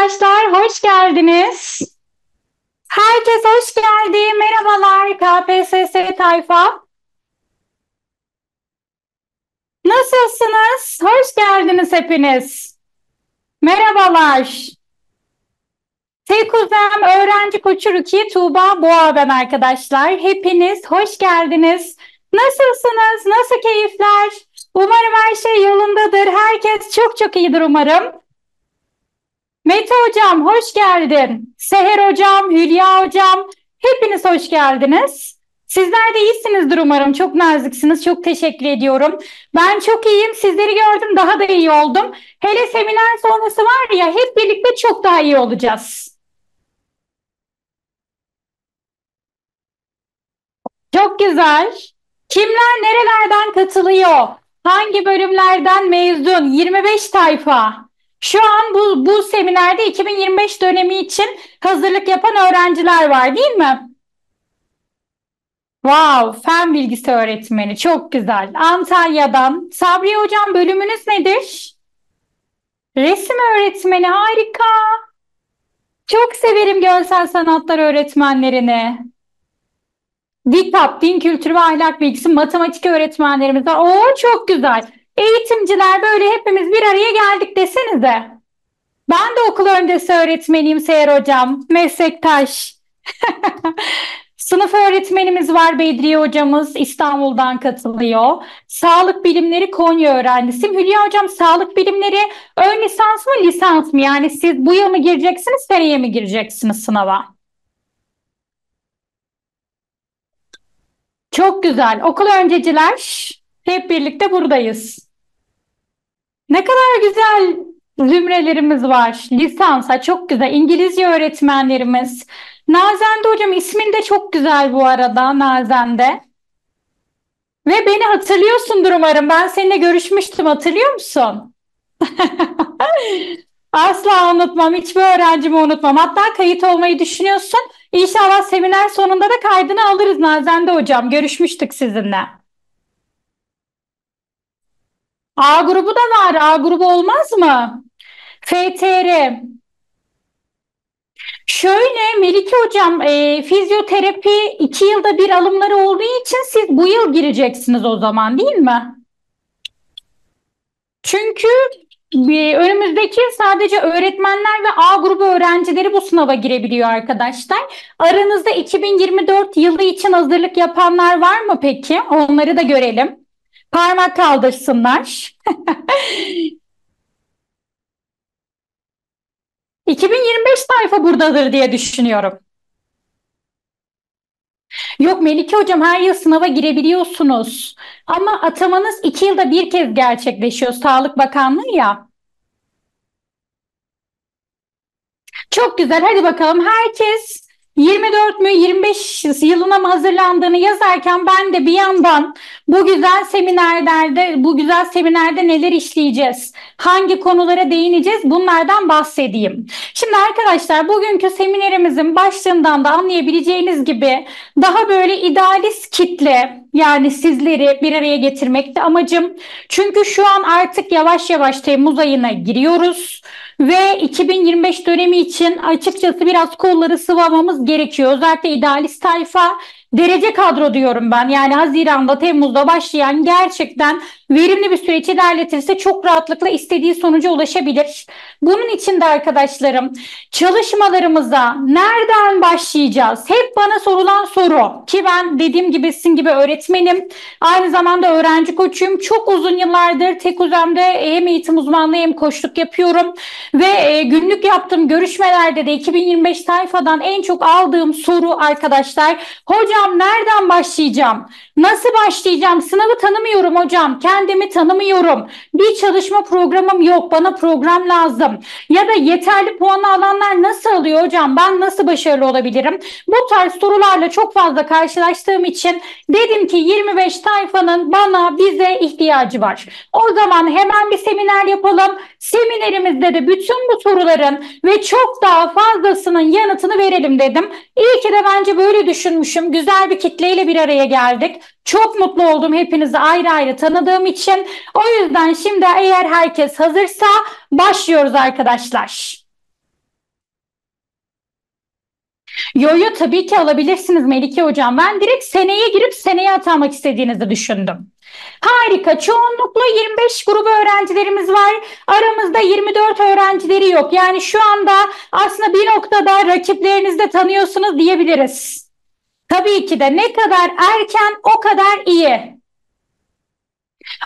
arkadaşlar, hoş geldiniz. Herkes hoş geldi. Merhabalar KPSS tayfa. Nasılsınız? Hoş geldiniz hepiniz. Merhabalar. Tekuzem Öğrenci Koçu Rukiye Tuğba Boğa ben arkadaşlar. Hepiniz hoş geldiniz. Nasılsınız? Nasıl keyifler? Umarım her şey yolundadır. Herkes çok çok iyidir umarım. Mete Hocam hoş geldin. Seher Hocam, Hülya Hocam hepiniz hoş geldiniz. Sizler de iyisinizdir umarım. Çok naziksiniz. Çok teşekkür ediyorum. Ben çok iyiyim. Sizleri gördüm. Daha da iyi oldum. Hele seminer sonrası var ya hep birlikte çok daha iyi olacağız. Çok güzel. Kimler nerelerden katılıyor? Hangi bölümlerden mezun? 25 tayfa. Şu an bu, bu seminerde 2025 dönemi için hazırlık yapan öğrenciler var değil mi? Wow, fen bilgisi öğretmeni çok güzel. Antalya'dan. Sabri Hocam bölümünüz nedir? Resim öğretmeni harika. Çok severim görsel sanatlar öğretmenlerini. DİKAP, din kültürü ve ahlak bilgisi, matematik öğretmenlerimiz var. Oo çok güzel. Eğitimciler böyle hepimiz bir araya geldik desenize. Ben de okul öncesi öğretmeniyim Seher Hocam, meslektaş. Sınıf öğretmenimiz var Bedriye hocamız İstanbul'dan katılıyor. Sağlık bilimleri Konya öğrencisiyim. Hülya hocam sağlık bilimleri ön lisans mı lisans mı? Yani siz bu yıl mı gireceksiniz seneye mi gireceksiniz sınava? Çok güzel. Okul önceciler hep birlikte buradayız. Ne kadar güzel zümrelerimiz var. Lisansa çok güzel. İngilizce öğretmenlerimiz. Nazende hocam ismin de çok güzel bu arada Nazende. Ve beni hatırlıyorsundur umarım. Ben seninle görüşmüştüm hatırlıyor musun? Asla unutmam. Hiçbir öğrencimi unutmam. Hatta kayıt olmayı düşünüyorsun. İnşallah seminer sonunda da kaydını alırız Nazende hocam. Görüşmüştük sizinle. A grubu da var. A grubu olmaz mı? FTR. Şöyle Melike Hocam, e, fizyoterapi iki yılda bir alımları olduğu için siz bu yıl gireceksiniz o zaman değil mi? Çünkü e, önümüzdeki sadece öğretmenler ve A grubu öğrencileri bu sınava girebiliyor arkadaşlar. Aranızda 2024 yılı için hazırlık yapanlar var mı peki? Onları da görelim. Parmak kaldırsınlar. 2025 sayfa buradadır diye düşünüyorum. Yok Melike Hocam her yıl sınava girebiliyorsunuz. Ama atamanız iki yılda bir kez gerçekleşiyor. Sağlık Bakanlığı ya. Çok güzel. Hadi bakalım herkes 24 mü 25 yılına mı hazırlandığını yazarken ben de bir yandan bu güzel seminerlerde bu güzel seminerde neler işleyeceğiz? Hangi konulara değineceğiz? Bunlardan bahsedeyim. Şimdi arkadaşlar bugünkü seminerimizin başlığından da anlayabileceğiniz gibi daha böyle idealist kitle yani sizleri bir araya getirmekti amacım. Çünkü şu an artık yavaş yavaş Temmuz ayına giriyoruz. Ve 2025 dönemi için açıkçası biraz kolları sıvamamız gerekiyor. Özellikle idealist tayfa derece kadro diyorum ben. Yani Haziran'da, Temmuz'da başlayan gerçekten verimli bir süreç ilerletirse çok rahatlıkla istediği sonuca ulaşabilir. Bunun için de arkadaşlarım çalışmalarımıza nereden başlayacağız? Hep bana sorulan soru ki ben dediğim gibi sizin gibi öğretmenim. Aynı zamanda öğrenci koçuyum. Çok uzun yıllardır tek uzamda hem eğitim uzmanlığı hem koçluk yapıyorum. Ve e, günlük yaptığım görüşmelerde de 2025 sayfadan en çok aldığım soru arkadaşlar. Hocam nereden başlayacağım? Nasıl başlayacağım? Sınavı tanımıyorum hocam. Kendimi tanımıyorum. Bir çalışma programım yok. Bana program lazım. Ya da yeterli puanı alanlar nasıl alıyor hocam? Ben nasıl başarılı olabilirim? Bu tarz sorularla çok fazla karşılaştığım için dedim ki 25 tayfanın bana bize ihtiyacı var. O zaman hemen bir seminer yapalım. Seminerimizde de bütün bu soruların ve çok daha fazlasının yanıtını verelim dedim. İyi ki de bence böyle düşünmüşüm. Güzel bir kitleyle bir araya geldik. Çok mutlu oldum hepinizi ayrı ayrı tanıdığım için. O yüzden şimdi eğer herkes hazırsa başlıyoruz arkadaşlar. Yo yo tabii ki alabilirsiniz Melike Hocam. Ben direkt seneye girip seneye atanmak istediğinizi düşündüm. Harika. Çoğunlukla 25 grubu öğrencilerimiz var. Aramızda 24 öğrencileri yok. Yani şu anda aslında bir noktada rakiplerinizi de tanıyorsunuz diyebiliriz. Tabii ki de ne kadar erken o kadar iyi.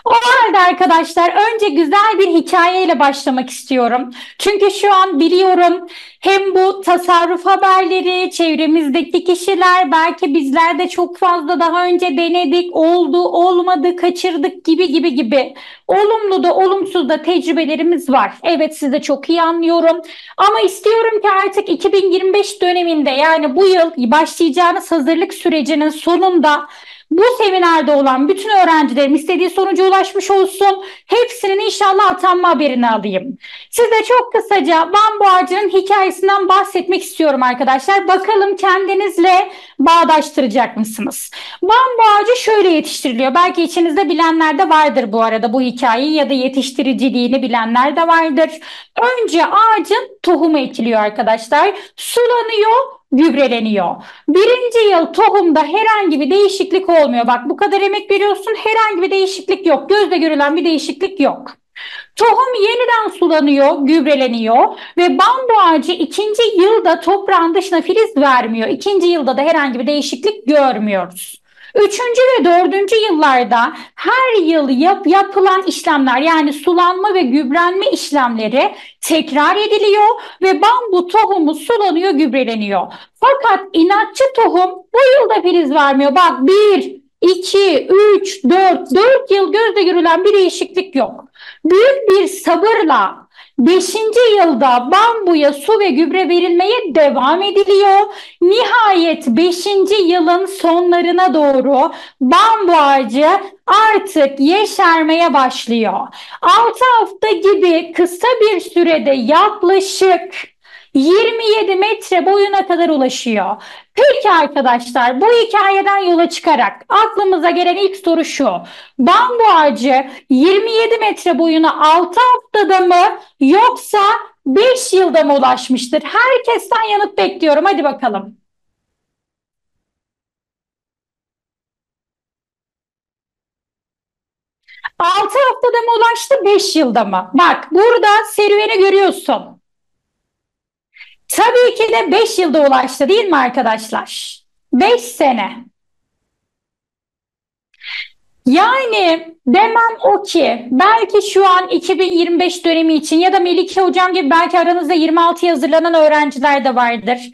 O halde arkadaşlar önce güzel bir hikayeyle başlamak istiyorum. Çünkü şu an biliyorum hem bu tasarruf haberleri, çevremizdeki kişiler, belki bizler de çok fazla daha önce denedik, oldu, olmadı, kaçırdık gibi gibi gibi. Olumlu da olumsuz da tecrübelerimiz var. Evet size çok iyi anlıyorum. Ama istiyorum ki artık 2025 döneminde yani bu yıl başlayacağınız hazırlık sürecinin sonunda bu seminerde olan bütün öğrencilerim istediği sonuca ulaşmış olsun. Hepsinin inşallah atanma haberini alayım. Size çok kısaca bambu ağacının hikayesinden bahsetmek istiyorum arkadaşlar. Bakalım kendinizle bağdaştıracak mısınız? Bambu ağacı şöyle yetiştiriliyor. Belki içinizde bilenler de vardır bu arada bu hikayeyi ya da yetiştiriciliğini bilenler de vardır. Önce ağacın tohumu ekiliyor arkadaşlar. Sulanıyor, gübreleniyor. Birinci yıl tohumda herhangi bir değişiklik olmuyor. Bak bu kadar emek veriyorsun herhangi bir değişiklik yok. Gözle görülen bir değişiklik yok. Tohum yeniden sulanıyor, gübreleniyor ve bambu ağacı ikinci yılda toprağın dışına filiz vermiyor. İkinci yılda da herhangi bir değişiklik görmüyoruz. Üçüncü ve dördüncü yıllarda her yıl yap, yapılan işlemler yani sulanma ve gübrenme işlemleri tekrar ediliyor ve bambu tohumu sulanıyor, gübreleniyor. Fakat inatçı tohum bu yılda filiz vermiyor. Bak bir, iki, üç, dört, dört yıl gözle görülen bir değişiklik yok. Büyük bir sabırla Beşinci yılda bambuya su ve gübre verilmeye devam ediliyor. Nihayet beşinci yılın sonlarına doğru bambu ağacı artık yeşermeye başlıyor. Altı hafta gibi kısa bir sürede yaklaşık 27 metre boyuna kadar ulaşıyor. Peki arkadaşlar bu hikayeden yola çıkarak aklımıza gelen ilk soru şu. Bambu ağacı 27 metre boyuna 6 haftada mı yoksa 5 yılda mı ulaşmıştır? Herkesten yanıt bekliyorum. Hadi bakalım. 6 haftada mı ulaştı, 5 yılda mı? Bak burada serüveni görüyorsun. Tabii ki de 5 yılda ulaştı değil mi arkadaşlar? 5 sene. Yani demem o ki belki şu an 2025 dönemi için ya da Melike Hocam gibi belki aranızda 26 hazırlanan öğrenciler de vardır.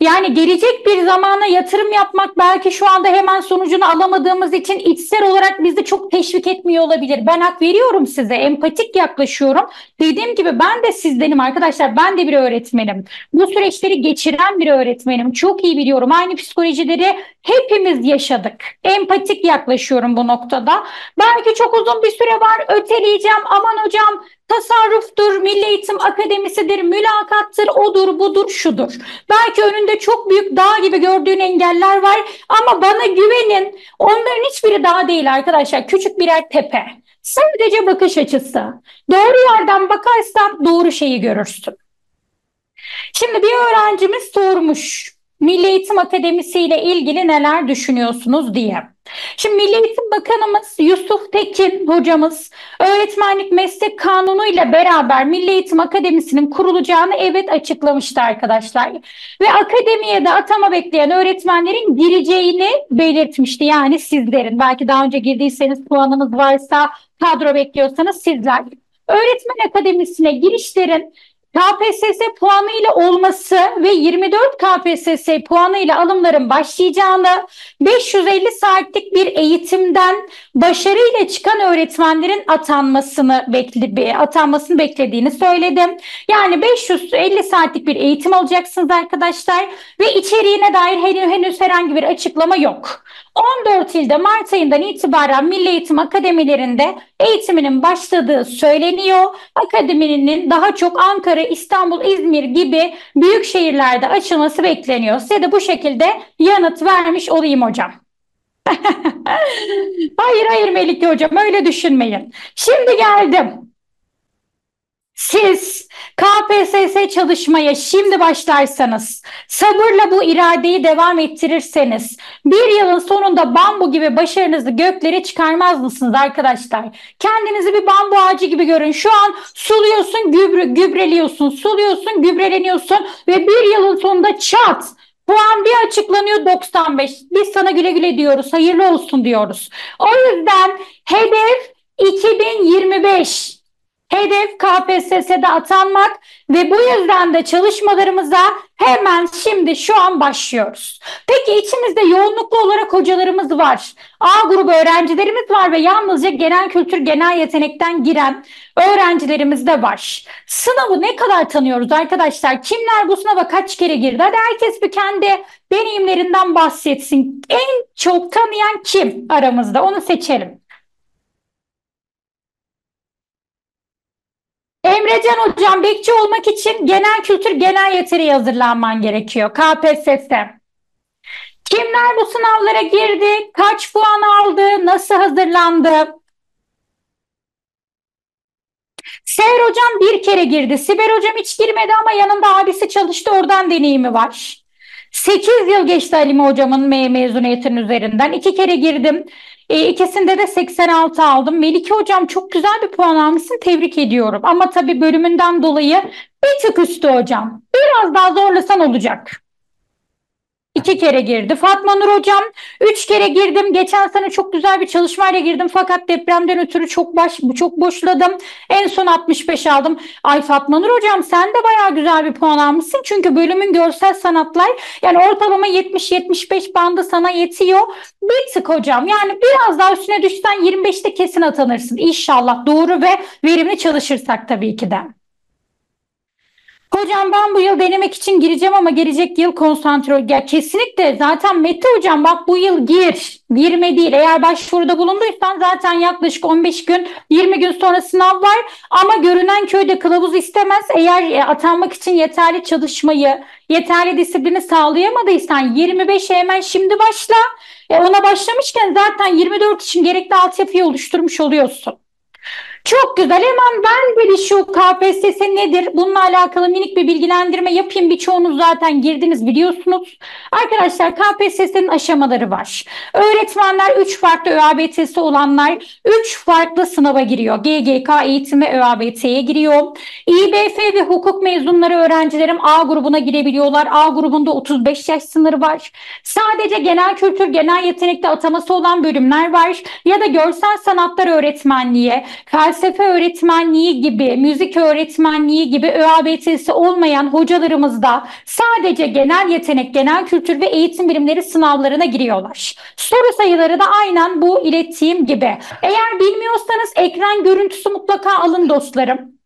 Yani gelecek bir zamana yatırım yapmak belki şu anda hemen sonucunu alamadığımız için içsel olarak bizi çok teşvik etmiyor olabilir. Ben hak veriyorum size, empatik yaklaşıyorum. Dediğim gibi ben de sizdenim arkadaşlar. Ben de bir öğretmenim. Bu süreçleri geçiren bir öğretmenim. Çok iyi biliyorum. Aynı psikolojileri hepimiz yaşadık. Empatik yaklaşıyorum bu noktada. Belki çok uzun bir süre var. Öteleyeceğim. Aman hocam tasarruftur, Milli Eğitim Akademisidir, mülakattır, odur, budur, şudur. Belki önünde çok büyük dağ gibi gördüğün engeller var ama bana güvenin onların hiçbiri dağ değil arkadaşlar. Küçük birer tepe. Sadece bakış açısı. Doğru yerden bakarsan doğru şeyi görürsün. Şimdi bir öğrencimiz sormuş. Milli Eğitim Akademisi ile ilgili neler düşünüyorsunuz diye. Şimdi Milli Eğitim Bakanımız Yusuf Tekin hocamız öğretmenlik meslek kanunu ile beraber Milli Eğitim Akademisi'nin kurulacağını evet açıklamıştı arkadaşlar. Ve akademiye de atama bekleyen öğretmenlerin gireceğini belirtmişti. Yani sizlerin belki daha önce girdiyseniz puanınız varsa kadro bekliyorsanız sizler. Öğretmen akademisine girişlerin KPSS puanı ile olması ve 24 KPSS puanı ile alımların başlayacağını, 550 saatlik bir eğitimden başarıyla çıkan öğretmenlerin atanmasını bekli atanmasını beklediğini söyledim. Yani 550 saatlik bir eğitim alacaksınız arkadaşlar ve içeriğine dair henüz herhangi bir açıklama yok. 14 ilde Mart ayından itibaren Milli Eğitim Akademilerinde eğitiminin başladığı söyleniyor. Akademinin daha çok Ankara, İstanbul, İzmir gibi büyük şehirlerde açılması bekleniyor. Size de bu şekilde yanıt vermiş olayım hocam. hayır hayır Melike hocam öyle düşünmeyin. Şimdi geldim. Siz KPSS çalışmaya şimdi başlarsanız, sabırla bu iradeyi devam ettirirseniz, bir yılın sonunda bambu gibi başarınızı göklere çıkarmaz mısınız arkadaşlar? Kendinizi bir bambu ağacı gibi görün. Şu an suluyorsun, gübre, gübreliyorsun, suluyorsun, gübreleniyorsun ve bir yılın sonunda çat Puan bir açıklanıyor 95. Biz sana güle güle diyoruz. Hayırlı olsun diyoruz. O yüzden hedef 2025. Hedef KPSS'de atanmak ve bu yüzden de çalışmalarımıza hemen şimdi şu an başlıyoruz. Peki içimizde yoğunluklu olarak hocalarımız var. A grubu öğrencilerimiz var ve yalnızca genel kültür, genel yetenekten giren öğrencilerimiz de var. Sınavı ne kadar tanıyoruz arkadaşlar? Kimler bu sınava kaç kere girdi? Hadi herkes bir kendi deneyimlerinden bahsetsin. En çok tanıyan kim aramızda? Onu seçelim. Emrecan Hocam bekçi olmak için genel kültür genel yeteneği hazırlanman gerekiyor. KPSS. Kimler bu sınavlara girdi? Kaç puan aldı? Nasıl hazırlandı? Seher Hocam bir kere girdi. Sibel Hocam hiç girmedi ama yanında abisi çalıştı. Oradan deneyimi var. 8 yıl geçti Halime Hocam'ın me mezuniyetinin üzerinden. İki kere girdim. E, ikisinde de 86 aldım. Melike Hocam çok güzel bir puan almışsın. Tebrik ediyorum. Ama tabii bölümünden dolayı bir tık üstü hocam. Biraz daha zorlasan olacak. İki kere girdi. Fatma Nur hocam üç kere girdim. Geçen sene çok güzel bir çalışmayla girdim fakat depremden ötürü çok baş çok boşladım. En son 65 aldım. Ay Fatma Nur hocam sen de bayağı güzel bir puan almışsın. Çünkü bölümün görsel sanatlar yani ortalama 70-75 bandı sana yetiyor. Bir tık hocam yani biraz daha üstüne düşsen 25'te kesin atanırsın. İnşallah doğru ve verimli çalışırsak tabii ki de. Hocam ben bu yıl denemek için gireceğim ama gelecek yıl konsantre ol. Ya kesinlikle zaten Mete hocam bak bu yıl gir. Girme değil. Eğer başvuruda bulunduysan zaten yaklaşık 15 gün 20 gün sonra sınav var. Ama görünen köyde kılavuz istemez. Eğer e, atanmak için yeterli çalışmayı, yeterli disiplini sağlayamadıysan 25'e hemen şimdi başla. E ona başlamışken zaten 24 için gerekli altyapıyı oluşturmuş oluyorsun. Çok güzel. Hemen ben bir şu KPSS nedir? Bununla alakalı minik bir bilgilendirme yapayım. Birçoğunuz zaten girdiniz biliyorsunuz. Arkadaşlar KPSS'nin aşamaları var. Öğretmenler 3 farklı ÖABT'si olanlar 3 farklı sınava giriyor. GGK eğitim ÖABT'ye giriyor. İBF ve hukuk mezunları öğrencilerim A grubuna girebiliyorlar. A grubunda 35 yaş sınırı var. Sadece genel kültür, genel yetenekte ataması olan bölümler var. Ya da görsel sanatlar öğretmenliği, felsefe öğretmenliği gibi, müzik öğretmenliği gibi ÖABT'si olmayan hocalarımız da sadece genel yetenek, genel kültür ve eğitim bilimleri sınavlarına giriyorlar. Soru sayıları da aynen bu ilettiğim gibi. Eğer bilmiyorsanız ekran görüntüsü mutlaka alın dostlarım.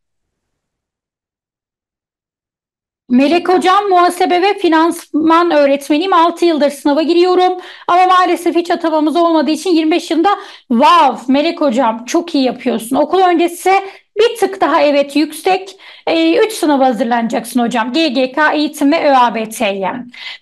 Melek Hocam muhasebe ve finansman öğretmeniyim. 6 yıldır sınava giriyorum. Ama maalesef hiç atamamız olmadığı için 25 yılında wow Melek Hocam çok iyi yapıyorsun. Okul öncesi bir tık daha evet yüksek. E, üç sınava hazırlanacaksın hocam. GGK, eğitim ve ÖABT'ye.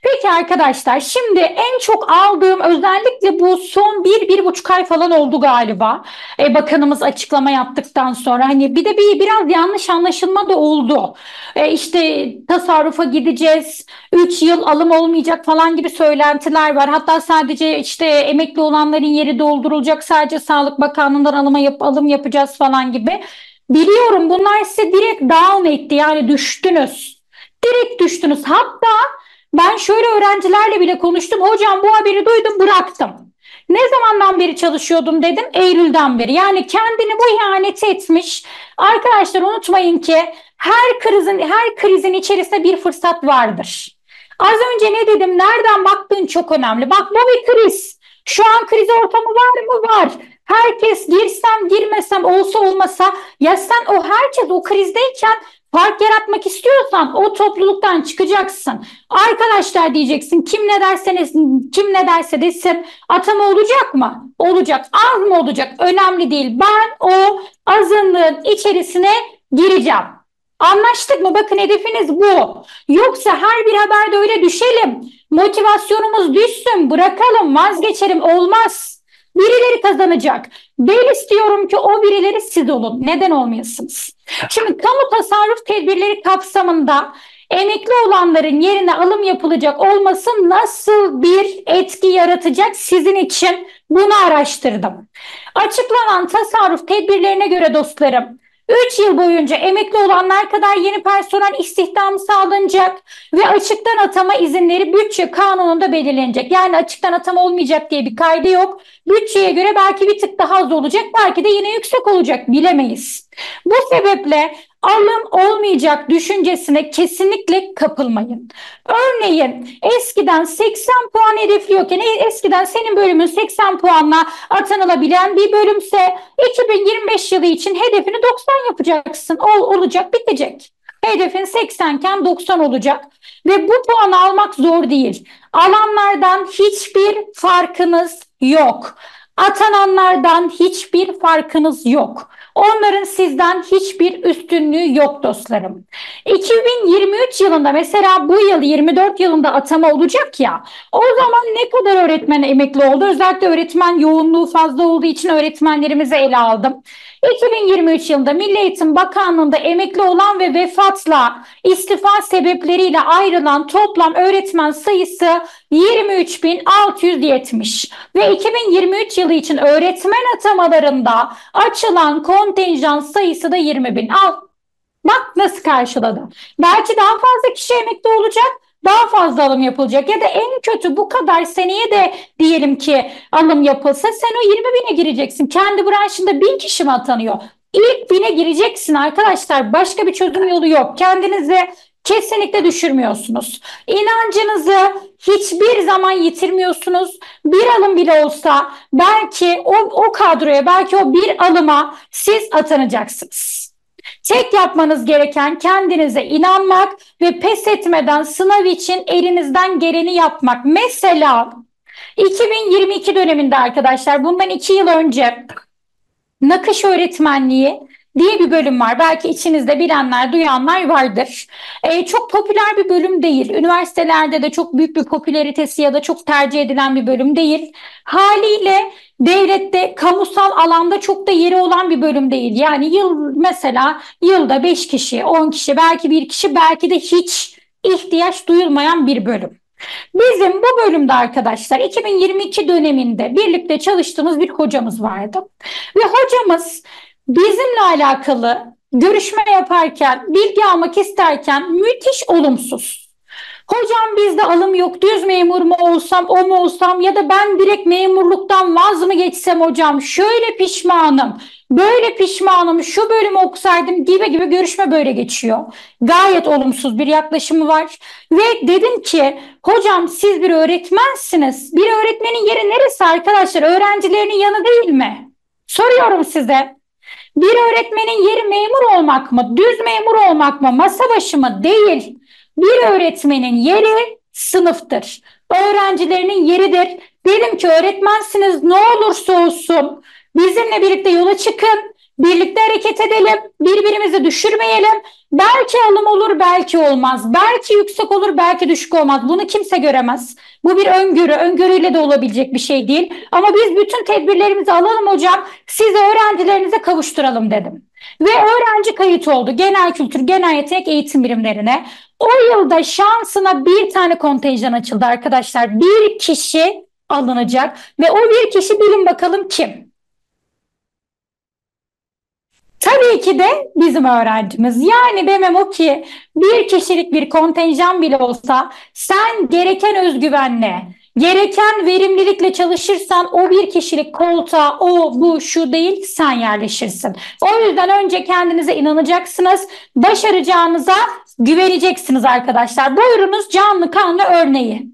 Peki arkadaşlar şimdi en çok aldığım özellikle bu son bir, bir buçuk ay falan oldu galiba. E, bakanımız açıklama yaptıktan sonra hani bir de bir biraz yanlış anlaşılma da oldu. E, işte tasarrufa gideceğiz, üç yıl alım olmayacak falan gibi söylentiler var. Hatta sadece işte emekli olanların yeri doldurulacak, sadece Sağlık Bakanlığı'ndan alıma yap, alım yapacağız falan gibi. Biliyorum bunlar size direkt down etti yani düştünüz. Direkt düştünüz. Hatta ben şöyle öğrencilerle bile konuştum. Hocam bu haberi duydum bıraktım. Ne zamandan beri çalışıyordum dedim. Eylül'den beri. Yani kendini bu ihaneti etmiş. Arkadaşlar unutmayın ki her krizin her krizin içerisinde bir fırsat vardır. Az önce ne dedim? Nereden baktığın çok önemli. Bak bu bir kriz. Şu an kriz ortamı var mı? Var. Herkes girsem girmesem olsa olmasa ya sen o herkes o krizdeyken fark yaratmak istiyorsan o topluluktan çıkacaksın. Arkadaşlar diyeceksin kim ne derseniz kim ne derse desin atama olacak mı? Olacak. Az mı olacak? Önemli değil. Ben o azınlığın içerisine gireceğim. Anlaştık mı? Bakın hedefiniz bu. Yoksa her bir haberde öyle düşelim. Motivasyonumuz düşsün, bırakalım, vazgeçelim olmaz. Birileri kazanacak. Ben istiyorum ki o birileri siz olun. Neden olmayasınız? Şimdi kamu tasarruf tedbirleri kapsamında emekli olanların yerine alım yapılacak olması nasıl bir etki yaratacak sizin için bunu araştırdım. Açıklanan tasarruf tedbirlerine göre dostlarım 3 yıl boyunca emekli olanlar kadar yeni personel istihdamı sağlanacak ve açıktan atama izinleri bütçe kanununda belirlenecek. Yani açıktan atama olmayacak diye bir kaydı yok. Bütçeye göre belki bir tık daha az olacak, belki de yine yüksek olacak bilemeyiz. Bu sebeple alım olmayacak düşüncesine kesinlikle kapılmayın. Örneğin eskiden 80 puan hedefliyorken e, eskiden senin bölümün 80 puanla atanılabilen bir bölümse 2025 yılı için hedefini 90 yapacaksın. Ol, olacak bitecek. Hedefin 80 iken 90 olacak ve bu puanı almak zor değil. Alanlardan hiçbir farkınız yok. Atananlardan hiçbir farkınız yok. Onların sizden hiçbir üstünlüğü yok dostlarım. 2023 yılında mesela bu yıl 24 yılında atama olacak ya o zaman ne kadar öğretmen emekli oldu? Özellikle öğretmen yoğunluğu fazla olduğu için öğretmenlerimizi ele aldım. 2023 yılında Milli Eğitim Bakanlığı'nda emekli olan ve vefatla istifa sebepleriyle ayrılan toplam öğretmen sayısı 23.670 ve 2023 yılı için öğretmen atamalarında açılan kontenjan sayısı da 20.000. Al Bak nasıl karşıladı. Belki daha fazla kişi emekli olacak daha fazla alım yapılacak ya da en kötü bu kadar seneye de diyelim ki alım yapılsa sen o 20 bine gireceksin. Kendi branşında bin kişi mi atanıyor? İlk bine gireceksin arkadaşlar. Başka bir çözüm yolu yok. Kendinizi kesinlikle düşürmüyorsunuz. İnancınızı hiçbir zaman yitirmiyorsunuz. Bir alım bile olsa belki o, o kadroya belki o bir alıma siz atanacaksınız. Tek yapmanız gereken kendinize inanmak ve pes etmeden sınav için elinizden geleni yapmak. Mesela 2022 döneminde arkadaşlar bundan iki yıl önce nakış öğretmenliği diye bir bölüm var. Belki içinizde bilenler, duyanlar vardır. Ee, çok popüler bir bölüm değil. Üniversitelerde de çok büyük bir popülaritesi ya da çok tercih edilen bir bölüm değil. Haliyle devlette, kamusal alanda çok da yeri olan bir bölüm değil. Yani yıl mesela yılda 5 kişi, 10 kişi, belki bir kişi, belki de hiç ihtiyaç duyulmayan bir bölüm. Bizim bu bölümde arkadaşlar 2022 döneminde birlikte çalıştığımız bir hocamız vardı. Ve hocamız bizimle alakalı görüşme yaparken, bilgi almak isterken müthiş olumsuz. Hocam bizde alım yok, düz memur mu olsam, o mu olsam ya da ben direkt memurluktan vaz mı geçsem hocam, şöyle pişmanım, böyle pişmanım, şu bölümü okusaydım gibi gibi görüşme böyle geçiyor. Gayet olumsuz bir yaklaşımı var ve dedim ki hocam siz bir öğretmensiniz. Bir öğretmenin yeri neresi arkadaşlar? Öğrencilerinin yanı değil mi? Soruyorum size. Bir öğretmenin yeri memur olmak mı, düz memur olmak mı, masa başı mı? Değil. Bir öğretmenin yeri sınıftır. Öğrencilerinin yeridir. Dedim ki öğretmensiniz ne olursa olsun bizimle birlikte yola çıkın. Birlikte hareket edelim, birbirimizi düşürmeyelim. Belki alım olur, belki olmaz. Belki yüksek olur, belki düşük olmaz. Bunu kimse göremez. Bu bir öngörü, öngörüyle de olabilecek bir şey değil. Ama biz bütün tedbirlerimizi alalım hocam, size öğrencilerinize kavuşturalım dedim. Ve öğrenci kayıt oldu genel kültür, genel yetenek eğitim birimlerine. O yılda şansına bir tane kontenjan açıldı arkadaşlar. Bir kişi alınacak ve o bir kişi bilin bakalım kim? Tabii ki de bizim öğrencimiz. Yani demem o ki bir kişilik bir kontenjan bile olsa sen gereken özgüvenle, gereken verimlilikle çalışırsan o bir kişilik koltuğa o bu şu değil sen yerleşirsin. O yüzden önce kendinize inanacaksınız. Başaracağınıza güveneceksiniz arkadaşlar. Buyurunuz canlı kanlı örneği.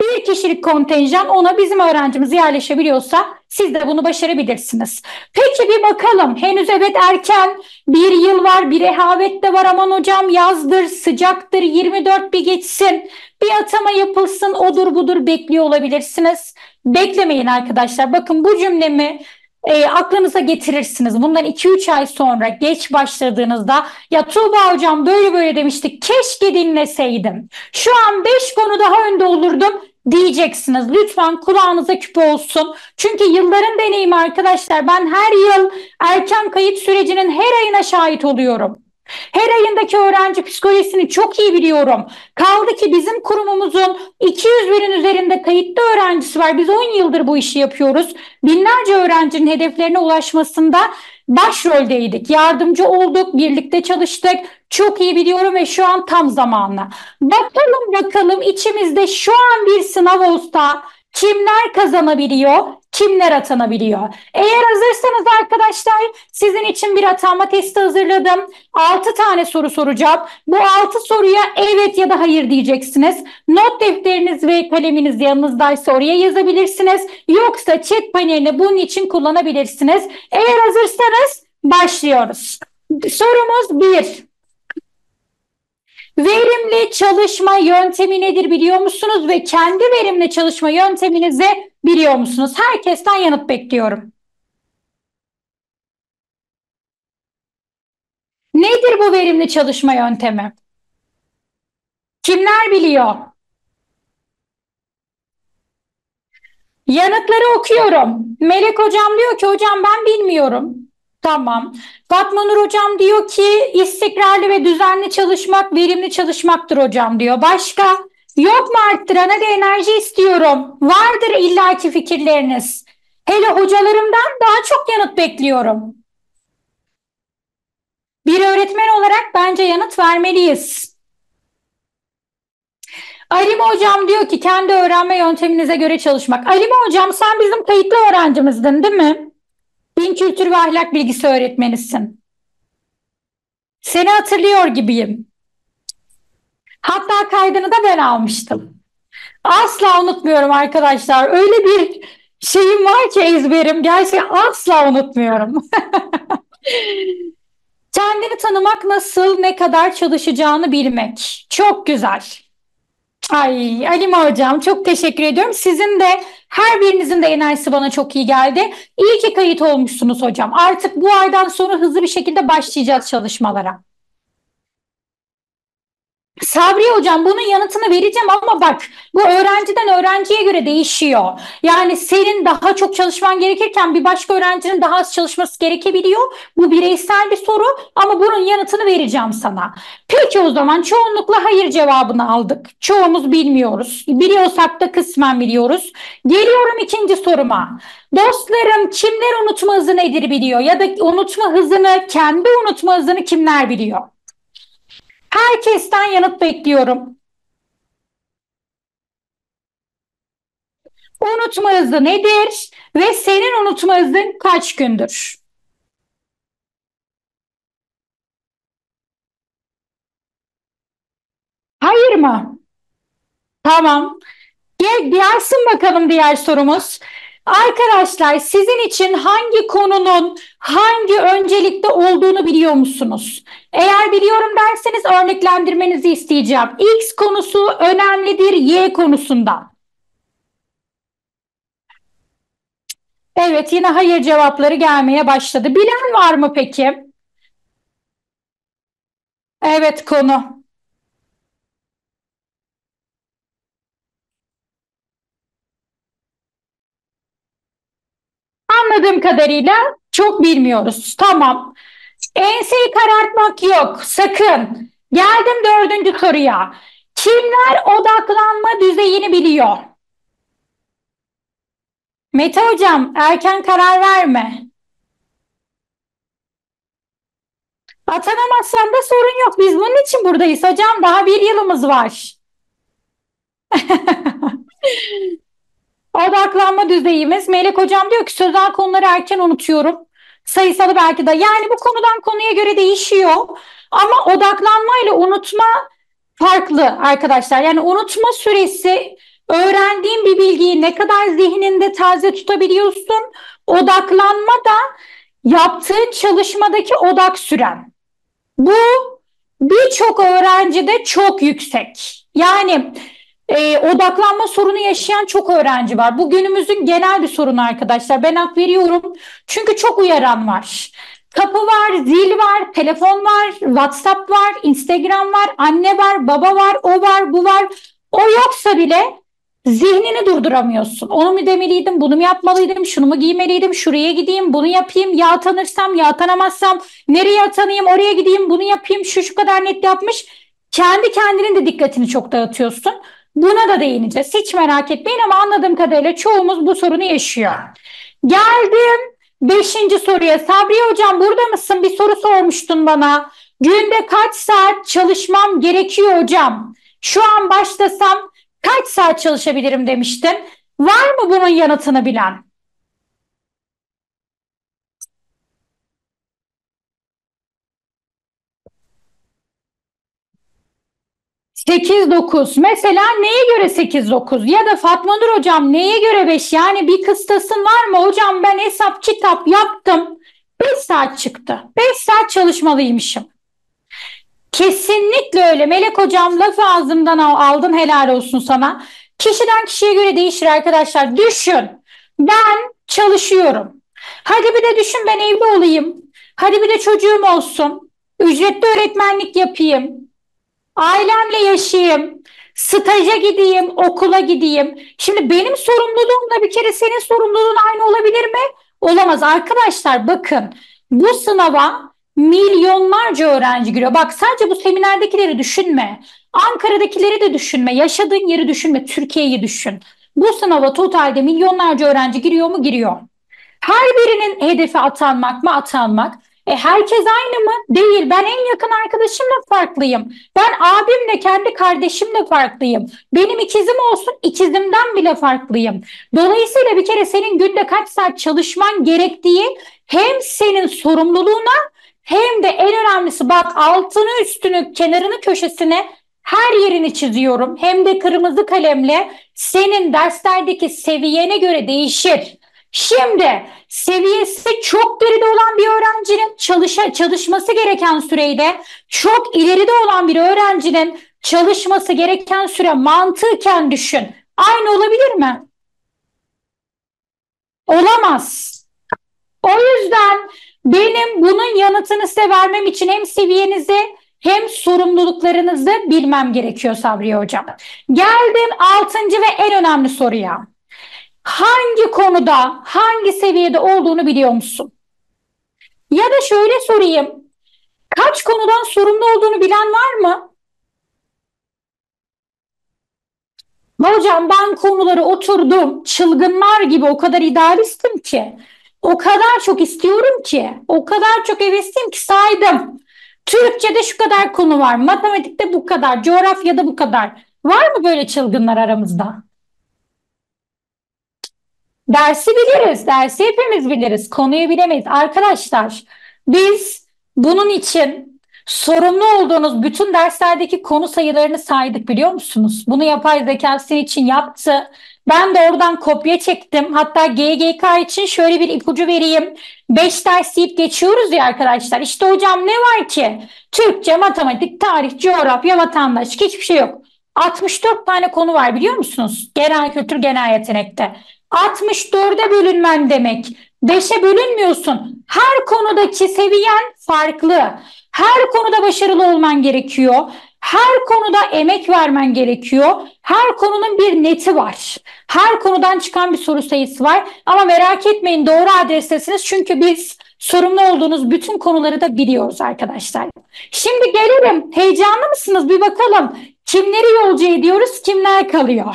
Bir kişilik kontenjan ona bizim öğrencimiz yerleşebiliyorsa siz de bunu başarabilirsiniz. Peki bir bakalım. Henüz evet erken. Bir yıl var, bir rehavet de var. Aman hocam yazdır, sıcaktır, 24 bir geçsin. Bir atama yapılsın, odur budur bekliyor olabilirsiniz. Beklemeyin arkadaşlar. Bakın bu cümlemi e, aklınıza getirirsiniz. Bundan 2-3 ay sonra geç başladığınızda ya Tuğba hocam böyle böyle demiştik keşke dinleseydim. Şu an 5 konu daha önde olurdum diyeceksiniz. Lütfen kulağınıza küp olsun. Çünkü yılların deneyimi arkadaşlar. Ben her yıl erken kayıt sürecinin her ayına şahit oluyorum. Her ayındaki öğrenci psikolojisini çok iyi biliyorum. Kaldı ki bizim kurumumuzun 200 binin üzerinde kayıtlı öğrencisi var. Biz 10 yıldır bu işi yapıyoruz. Binlerce öğrencinin hedeflerine ulaşmasında başroldeydik. Yardımcı olduk, birlikte çalıştık. Çok iyi biliyorum ve şu an tam zamanla. Bakalım bakalım içimizde şu an bir sınav olsa kimler kazanabiliyor, kimler atanabiliyor? Eğer hazırsanız arkadaşlar sizin için bir atanma testi hazırladım. 6 tane soru soracağım. Bu 6 soruya evet ya da hayır diyeceksiniz. Not defteriniz ve kaleminiz yanınızdaysa oraya yazabilirsiniz. Yoksa chat panelini bunun için kullanabilirsiniz. Eğer hazırsanız başlıyoruz. Sorumuz 1. Verimli çalışma yöntemi nedir biliyor musunuz? Ve kendi verimli çalışma yönteminizi biliyor musunuz? Herkesten yanıt bekliyorum. Nedir bu verimli çalışma yöntemi? Kimler biliyor? Yanıtları okuyorum. Melek hocam diyor ki hocam ben bilmiyorum. Tamam. Fatma Nur hocam diyor ki istikrarlı ve düzenli çalışmak verimli çalışmaktır hocam diyor. Başka? Yok mu arttıran? Hadi enerji istiyorum. Vardır illaki fikirleriniz. Hele hocalarımdan daha çok yanıt bekliyorum. Bir öğretmen olarak bence yanıt vermeliyiz. Alime hocam diyor ki kendi öğrenme yönteminize göre çalışmak. Alime hocam sen bizim kayıtlı öğrencimizdin değil mi? Din kültürü ve ahlak bilgisi öğretmenisin. Seni hatırlıyor gibiyim. Hatta kaydını da ben almıştım. Asla unutmuyorum arkadaşlar. Öyle bir şeyim var ki ezberim. Gerçekten asla unutmuyorum. Kendini tanımak nasıl, ne kadar çalışacağını bilmek. Çok güzel. Ay Alime Hocam çok teşekkür ediyorum. Sizin de her birinizin de enerjisi bana çok iyi geldi. İyi ki kayıt olmuşsunuz hocam. Artık bu aydan sonra hızlı bir şekilde başlayacağız çalışmalara. Sabri hocam bunun yanıtını vereceğim ama bak bu öğrenciden öğrenciye göre değişiyor. Yani senin daha çok çalışman gerekirken bir başka öğrencinin daha az çalışması gerekebiliyor. Bu bireysel bir soru ama bunun yanıtını vereceğim sana. Peki o zaman çoğunlukla hayır cevabını aldık. Çoğumuz bilmiyoruz. Biliyorsak da kısmen biliyoruz. Geliyorum ikinci soruma. Dostlarım kimler unutma hızı nedir biliyor ya da unutma hızını kendi unutma hızını kimler biliyor? Herkesten yanıt bekliyorum. Unutma hızı nedir ve senin unutma hızın kaç gündür? Hayır mı? Tamam. Gel, gelsin bakalım diğer sorumuz. Arkadaşlar sizin için hangi konunun hangi öncelikte olduğunu biliyor musunuz? Eğer biliyorum derseniz örneklendirmenizi isteyeceğim. X konusu önemlidir Y konusundan. Evet yine hayır cevapları gelmeye başladı. Bilen var mı peki? Evet konu. Anladığım kadarıyla çok bilmiyoruz. Tamam. Enseyi karartmak yok. Sakın. Geldim dördüncü soruya. Kimler odaklanma düzeyini biliyor? Mete hocam erken karar verme. Atanamazsan da sorun yok. Biz bunun için buradayız hocam. Daha bir yılımız var. Odaklanma düzeyimiz. Melek hocam diyor ki sözel konuları erken unutuyorum. Sayısalı belki de. Yani bu konudan konuya göre değişiyor. Ama odaklanma ile unutma farklı arkadaşlar. Yani unutma süresi öğrendiğin bir bilgiyi ne kadar zihninde taze tutabiliyorsun. Odaklanma da yaptığın çalışmadaki odak süren. Bu birçok öğrencide çok yüksek. Yani e, odaklanma sorunu yaşayan çok öğrenci var. Bu günümüzün genel bir sorunu arkadaşlar. Ben hak veriyorum. Çünkü çok uyaran var. Kapı var, zil var, telefon var, WhatsApp var, Instagram var, anne var, baba var, o var, bu var. O yoksa bile Zihnini durduramıyorsun. Onu mu demeliydim, bunu mu yapmalıydım, şunu mu giymeliydim, şuraya gideyim, bunu yapayım, ya atanırsam, ya atanamazsam, nereye atanayım, oraya gideyim, bunu yapayım, şu şu kadar net yapmış. Kendi kendinin de dikkatini çok dağıtıyorsun. Buna da değineceğiz. Hiç merak etmeyin ama anladığım kadarıyla çoğumuz bu sorunu yaşıyor. Geldim beşinci soruya. Sabri Hocam burada mısın? Bir soru sormuştun bana. Günde kaç saat çalışmam gerekiyor hocam? Şu an başlasam kaç saat çalışabilirim demiştin. Var mı bunun yanıtını bilen? 8-9. Mesela neye göre 8-9? Ya da Fatma Nur hocam neye göre 5? Yani bir kıstasın var mı? Hocam ben hesap kitap yaptım. 5 saat çıktı. 5 saat çalışmalıymışım. Kesinlikle öyle. Melek hocam lafı ağzımdan aldın helal olsun sana. Kişiden kişiye göre değişir arkadaşlar. Düşün. Ben çalışıyorum. Hadi bir de düşün ben evli olayım. Hadi bir de çocuğum olsun. Ücretli öğretmenlik yapayım. Ailemle yaşayayım. Staja gideyim, okula gideyim. Şimdi benim sorumluluğumla bir kere senin sorumluluğun aynı olabilir mi? Olamaz. Arkadaşlar bakın bu sınava milyonlarca öğrenci giriyor. Bak sadece bu seminerdekileri düşünme. Ankara'dakileri de düşünme. Yaşadığın yeri düşünme. Türkiye'yi düşün. Bu sınava totalde milyonlarca öğrenci giriyor mu? Giriyor. Her birinin hedefi atanmak mı? Atanmak. E herkes aynı mı? Değil. Ben en yakın arkadaşımla farklıyım. Ben abimle, kendi kardeşimle farklıyım. Benim ikizim olsun, ikizimden bile farklıyım. Dolayısıyla bir kere senin günde kaç saat çalışman gerektiği hem senin sorumluluğuna hem de en önemlisi bak altını üstünü kenarını köşesine her yerini çiziyorum. Hem de kırmızı kalemle senin derslerdeki seviyene göre değişir. Şimdi seviyesi çok geride olan bir öğrencinin çalışa, çalışması gereken süreyle çok ileride olan bir öğrencinin çalışması gereken süre mantıken düşün. Aynı olabilir mi? Olamaz. O yüzden benim bunun yanıtını size vermem için hem seviyenizi hem sorumluluklarınızı bilmem gerekiyor Sabriye Hocam. Geldim altıncı ve en önemli soruya hangi konuda, hangi seviyede olduğunu biliyor musun? Ya da şöyle sorayım. Kaç konudan sorumlu olduğunu bilen var mı? Hocam ben konuları oturdum çılgınlar gibi o kadar idealistim ki o kadar çok istiyorum ki o kadar çok hevesliyim ki saydım. Türkçe'de şu kadar konu var, matematikte bu kadar, coğrafyada bu kadar. Var mı böyle çılgınlar aramızda? Dersi biliriz, dersi hepimiz biliriz, konuyu bilemeyiz. Arkadaşlar biz bunun için sorumlu olduğunuz bütün derslerdeki konu sayılarını saydık biliyor musunuz? Bunu yapay zeka sizin için yaptı. Ben de oradan kopya çektim. Hatta GGK için şöyle bir ipucu vereyim. 5 ders deyip geçiyoruz ya arkadaşlar. İşte hocam ne var ki? Türkçe, matematik, tarih, coğrafya, vatandaşlık hiçbir şey yok. 64 tane konu var biliyor musunuz? Genel kültür, genel yetenekte. 64'e bölünmen demek. 5'e bölünmüyorsun. Her konudaki seviyen farklı. Her konuda başarılı olman gerekiyor. Her konuda emek vermen gerekiyor. Her konunun bir neti var. Her konudan çıkan bir soru sayısı var. Ama merak etmeyin doğru adrestesiniz. Çünkü biz sorumlu olduğunuz bütün konuları da biliyoruz arkadaşlar. Şimdi gelelim. Heyecanlı mısınız? Bir bakalım. Kimleri yolcu ediyoruz, kimler kalıyor?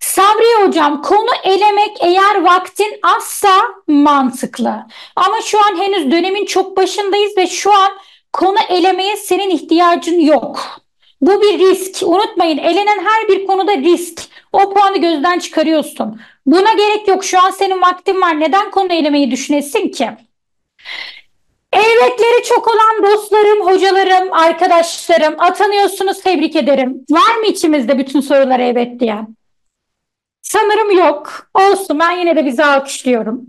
Sabri hocam konu elemek eğer vaktin azsa mantıklı. Ama şu an henüz dönemin çok başındayız ve şu an konu elemeye senin ihtiyacın yok. Bu bir risk. Unutmayın elenen her bir konuda risk. O puanı gözden çıkarıyorsun. Buna gerek yok. Şu an senin vaktin var. Neden konu elemeyi düşünesin ki? Evetleri çok olan dostlarım, hocalarım, arkadaşlarım atanıyorsunuz tebrik ederim. Var mı içimizde bütün sorulara evet diyen? Sanırım yok. Olsun ben yine de bizi alkışlıyorum.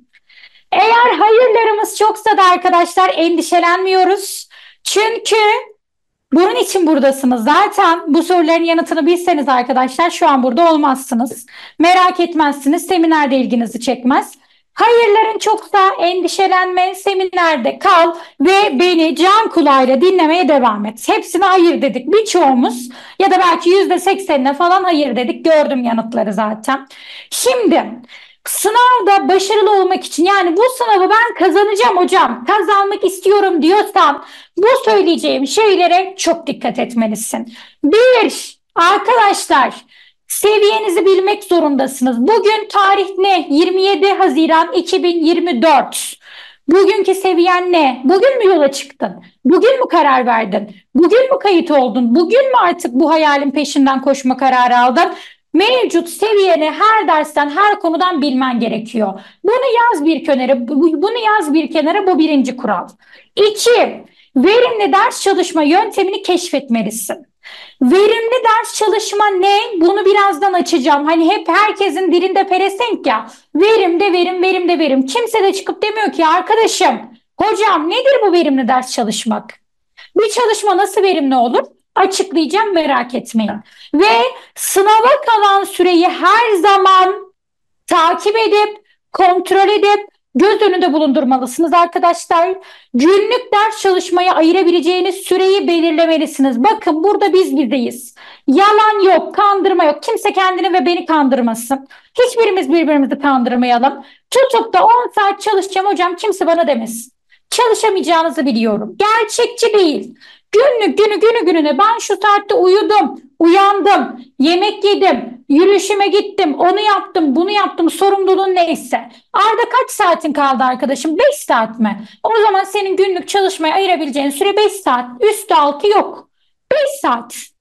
Eğer hayırlarımız çoksa da arkadaşlar endişelenmiyoruz. Çünkü bunun için buradasınız. Zaten bu soruların yanıtını bilseniz arkadaşlar şu an burada olmazsınız. Merak etmezsiniz. Seminerde ilginizi çekmez. Hayırların çoksa endişelenme, seminerde kal ve beni can kulağıyla dinlemeye devam et. Hepsine hayır dedik. Birçoğumuz ya da belki yüzde seksenine falan hayır dedik. Gördüm yanıtları zaten. Şimdi sınavda başarılı olmak için yani bu sınavı ben kazanacağım hocam, kazanmak istiyorum diyorsan bu söyleyeceğim şeylere çok dikkat etmelisin. Bir, arkadaşlar seviyenizi bilmek zorundasınız. Bugün tarih ne? 27 Haziran 2024. Bugünkü seviyen ne? Bugün mü yola çıktın? Bugün mü karar verdin? Bugün mü kayıt oldun? Bugün mü artık bu hayalin peşinden koşma kararı aldın? Mevcut seviyeni her dersten, her konudan bilmen gerekiyor. Bunu yaz bir kenara, bunu yaz bir kenara bu birinci kural. İki, verimli ders çalışma yöntemini keşfetmelisin. Verimli ders çalışma ne? Bunu birazdan açacağım. Hani hep herkesin dilinde peresenk ya. Verim de verim, verim de verim. Kimse de çıkıp demiyor ki arkadaşım, hocam nedir bu verimli ders çalışmak? Bir çalışma nasıl verimli olur? Açıklayacağım merak etmeyin. Ve sınava kalan süreyi her zaman takip edip, kontrol edip, göz önünde bulundurmalısınız arkadaşlar. Günlük ders çalışmaya ayırabileceğiniz süreyi belirlemelisiniz. Bakın burada biz bizdeyiz. Yalan yok, kandırma yok. Kimse kendini ve beni kandırmasın. Hiçbirimiz birbirimizi kandırmayalım. Tutup da 10 saat çalışacağım hocam kimse bana demesin. Çalışamayacağınızı biliyorum. Gerçekçi değil. Günlük günü günü gününe ben şu saatte uyudum, uyandım, yemek yedim, yürüyüşüme gittim, onu yaptım, bunu yaptım, sorumluluğun neyse. Arda kaç saatin kaldı arkadaşım? 5 saat mi? O zaman senin günlük çalışmaya ayırabileceğin süre 5 saat. Üstü altı yok. 5 saat.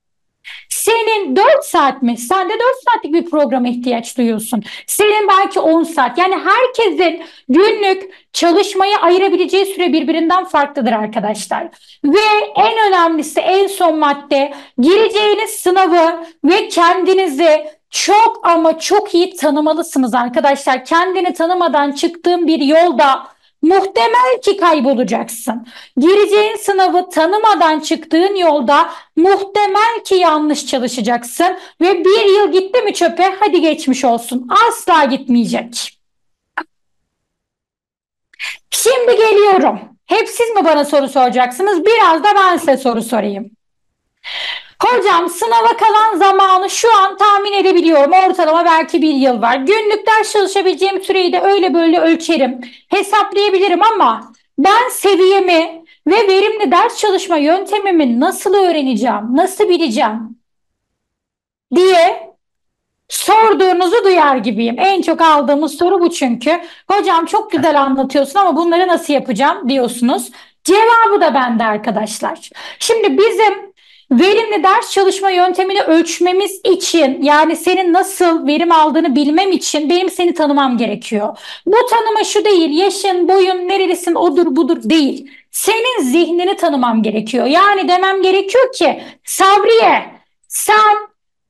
Senin 4 saat mi? Sen de 4 saatlik bir programa ihtiyaç duyuyorsun. Senin belki 10 saat. Yani herkesin günlük çalışmaya ayırabileceği süre birbirinden farklıdır arkadaşlar. Ve en önemlisi en son madde gireceğiniz sınavı ve kendinizi çok ama çok iyi tanımalısınız arkadaşlar. Kendini tanımadan çıktığın bir yolda muhtemel ki kaybolacaksın. Gireceğin sınavı tanımadan çıktığın yolda muhtemel ki yanlış çalışacaksın ve bir yıl gitti mi çöpe hadi geçmiş olsun. Asla gitmeyecek. Şimdi geliyorum. Hep siz mi bana soru soracaksınız? Biraz da ben size soru sorayım. Hocam sınava kalan zamanı şu an tahmin edebiliyorum. Ortalama belki bir yıl var. Günlük ders çalışabileceğim süreyi de öyle böyle ölçerim. Hesaplayabilirim ama ben seviyemi ve verimli ders çalışma yöntemimi nasıl öğreneceğim, nasıl bileceğim diye sorduğunuzu duyar gibiyim. En çok aldığımız soru bu çünkü. Hocam çok güzel anlatıyorsun ama bunları nasıl yapacağım diyorsunuz. Cevabı da bende arkadaşlar. Şimdi bizim Verimli ders çalışma yöntemini ölçmemiz için yani senin nasıl verim aldığını bilmem için benim seni tanımam gerekiyor. Bu tanıma şu değil yaşın, boyun, nerelisin odur budur değil. Senin zihnini tanımam gerekiyor. Yani demem gerekiyor ki Sabriye sen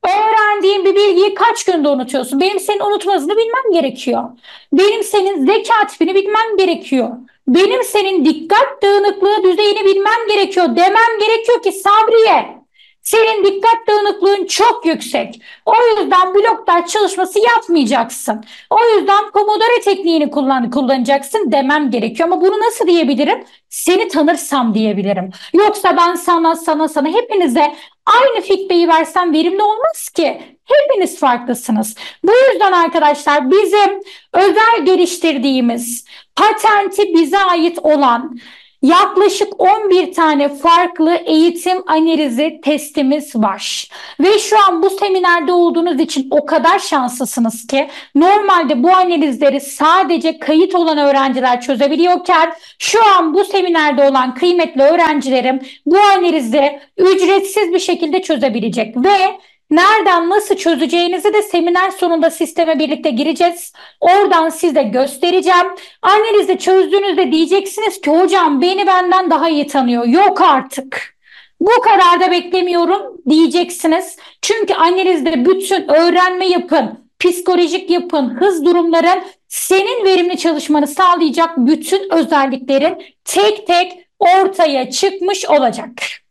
öğrendiğin bir bilgiyi kaç günde unutuyorsun? Benim senin unutmazını bilmem gerekiyor. Benim senin zeka tipini bilmem gerekiyor. Benim senin dikkat dağınıklığı düzeyini bilmem gerekiyor. Demem gerekiyor ki Sabriye senin dikkat dağınıklığın çok yüksek. O yüzden blok ders çalışması yapmayacaksın. O yüzden Pomodoro tekniğini kullan, kullanacaksın demem gerekiyor. Ama bunu nasıl diyebilirim? Seni tanırsam diyebilirim. Yoksa ben sana sana sana hepinize aynı feedback'i versem verimli olmaz ki. Hepiniz farklısınız. Bu yüzden arkadaşlar bizim özel geliştirdiğimiz patenti bize ait olan Yaklaşık 11 tane farklı eğitim analizi testimiz var. Ve şu an bu seminerde olduğunuz için o kadar şanslısınız ki normalde bu analizleri sadece kayıt olan öğrenciler çözebiliyorken şu an bu seminerde olan kıymetli öğrencilerim bu analizi ücretsiz bir şekilde çözebilecek ve Nereden nasıl çözeceğinizi de seminer sonunda sisteme birlikte gireceğiz. Oradan size göstereceğim. Analizi çözdüğünüzde diyeceksiniz ki hocam beni benden daha iyi tanıyor. Yok artık. Bu kadar da beklemiyorum diyeceksiniz. Çünkü analizde bütün öğrenme yapın, psikolojik yapın, hız durumların senin verimli çalışmanı sağlayacak bütün özelliklerin tek tek ortaya çıkmış olacak.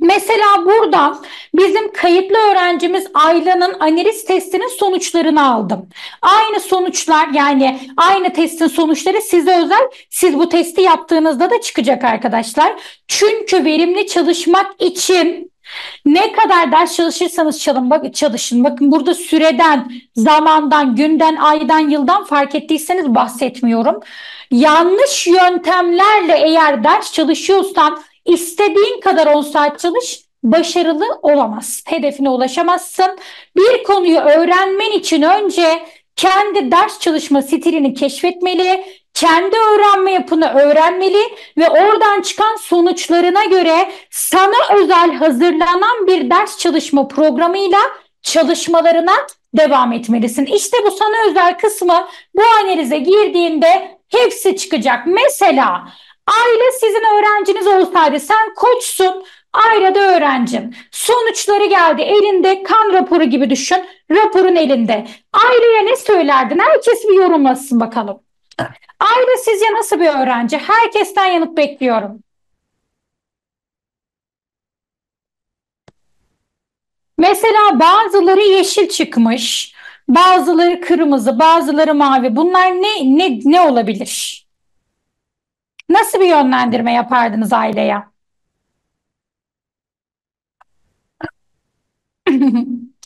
Mesela burada bizim kayıtlı öğrencimiz Ayla'nın analiz testinin sonuçlarını aldım. Aynı sonuçlar yani aynı testin sonuçları size özel. Siz bu testi yaptığınızda da çıkacak arkadaşlar. Çünkü verimli çalışmak için ne kadar ders çalışırsanız çalın, bak, çalışın. Bakın burada süreden, zamandan, günden, aydan, yıldan fark ettiyseniz bahsetmiyorum. Yanlış yöntemlerle eğer ders çalışıyorsan istediğin kadar 10 saat çalış, başarılı olamaz. Hedefine ulaşamazsın. Bir konuyu öğrenmen için önce kendi ders çalışma stilini keşfetmeli, kendi öğrenme yapını öğrenmeli ve oradan çıkan sonuçlarına göre sana özel hazırlanan bir ders çalışma programıyla çalışmalarına devam etmelisin. İşte bu sana özel kısmı bu analize girdiğinde hepsi çıkacak. Mesela aile sizin öğrenciniz olsaydı sen koçsun, Ayla da öğrencin. Sonuçları geldi elinde kan raporu gibi düşün. Raporun elinde. Aileye ne söylerdin? Herkes bir yorumlasın bakalım. Ayla sizce nasıl bir öğrenci? Herkesten yanıt bekliyorum. Mesela bazıları yeşil çıkmış, bazıları kırmızı, bazıları mavi. Bunlar ne ne ne olabilir? Nasıl bir yönlendirme yapardınız aileye?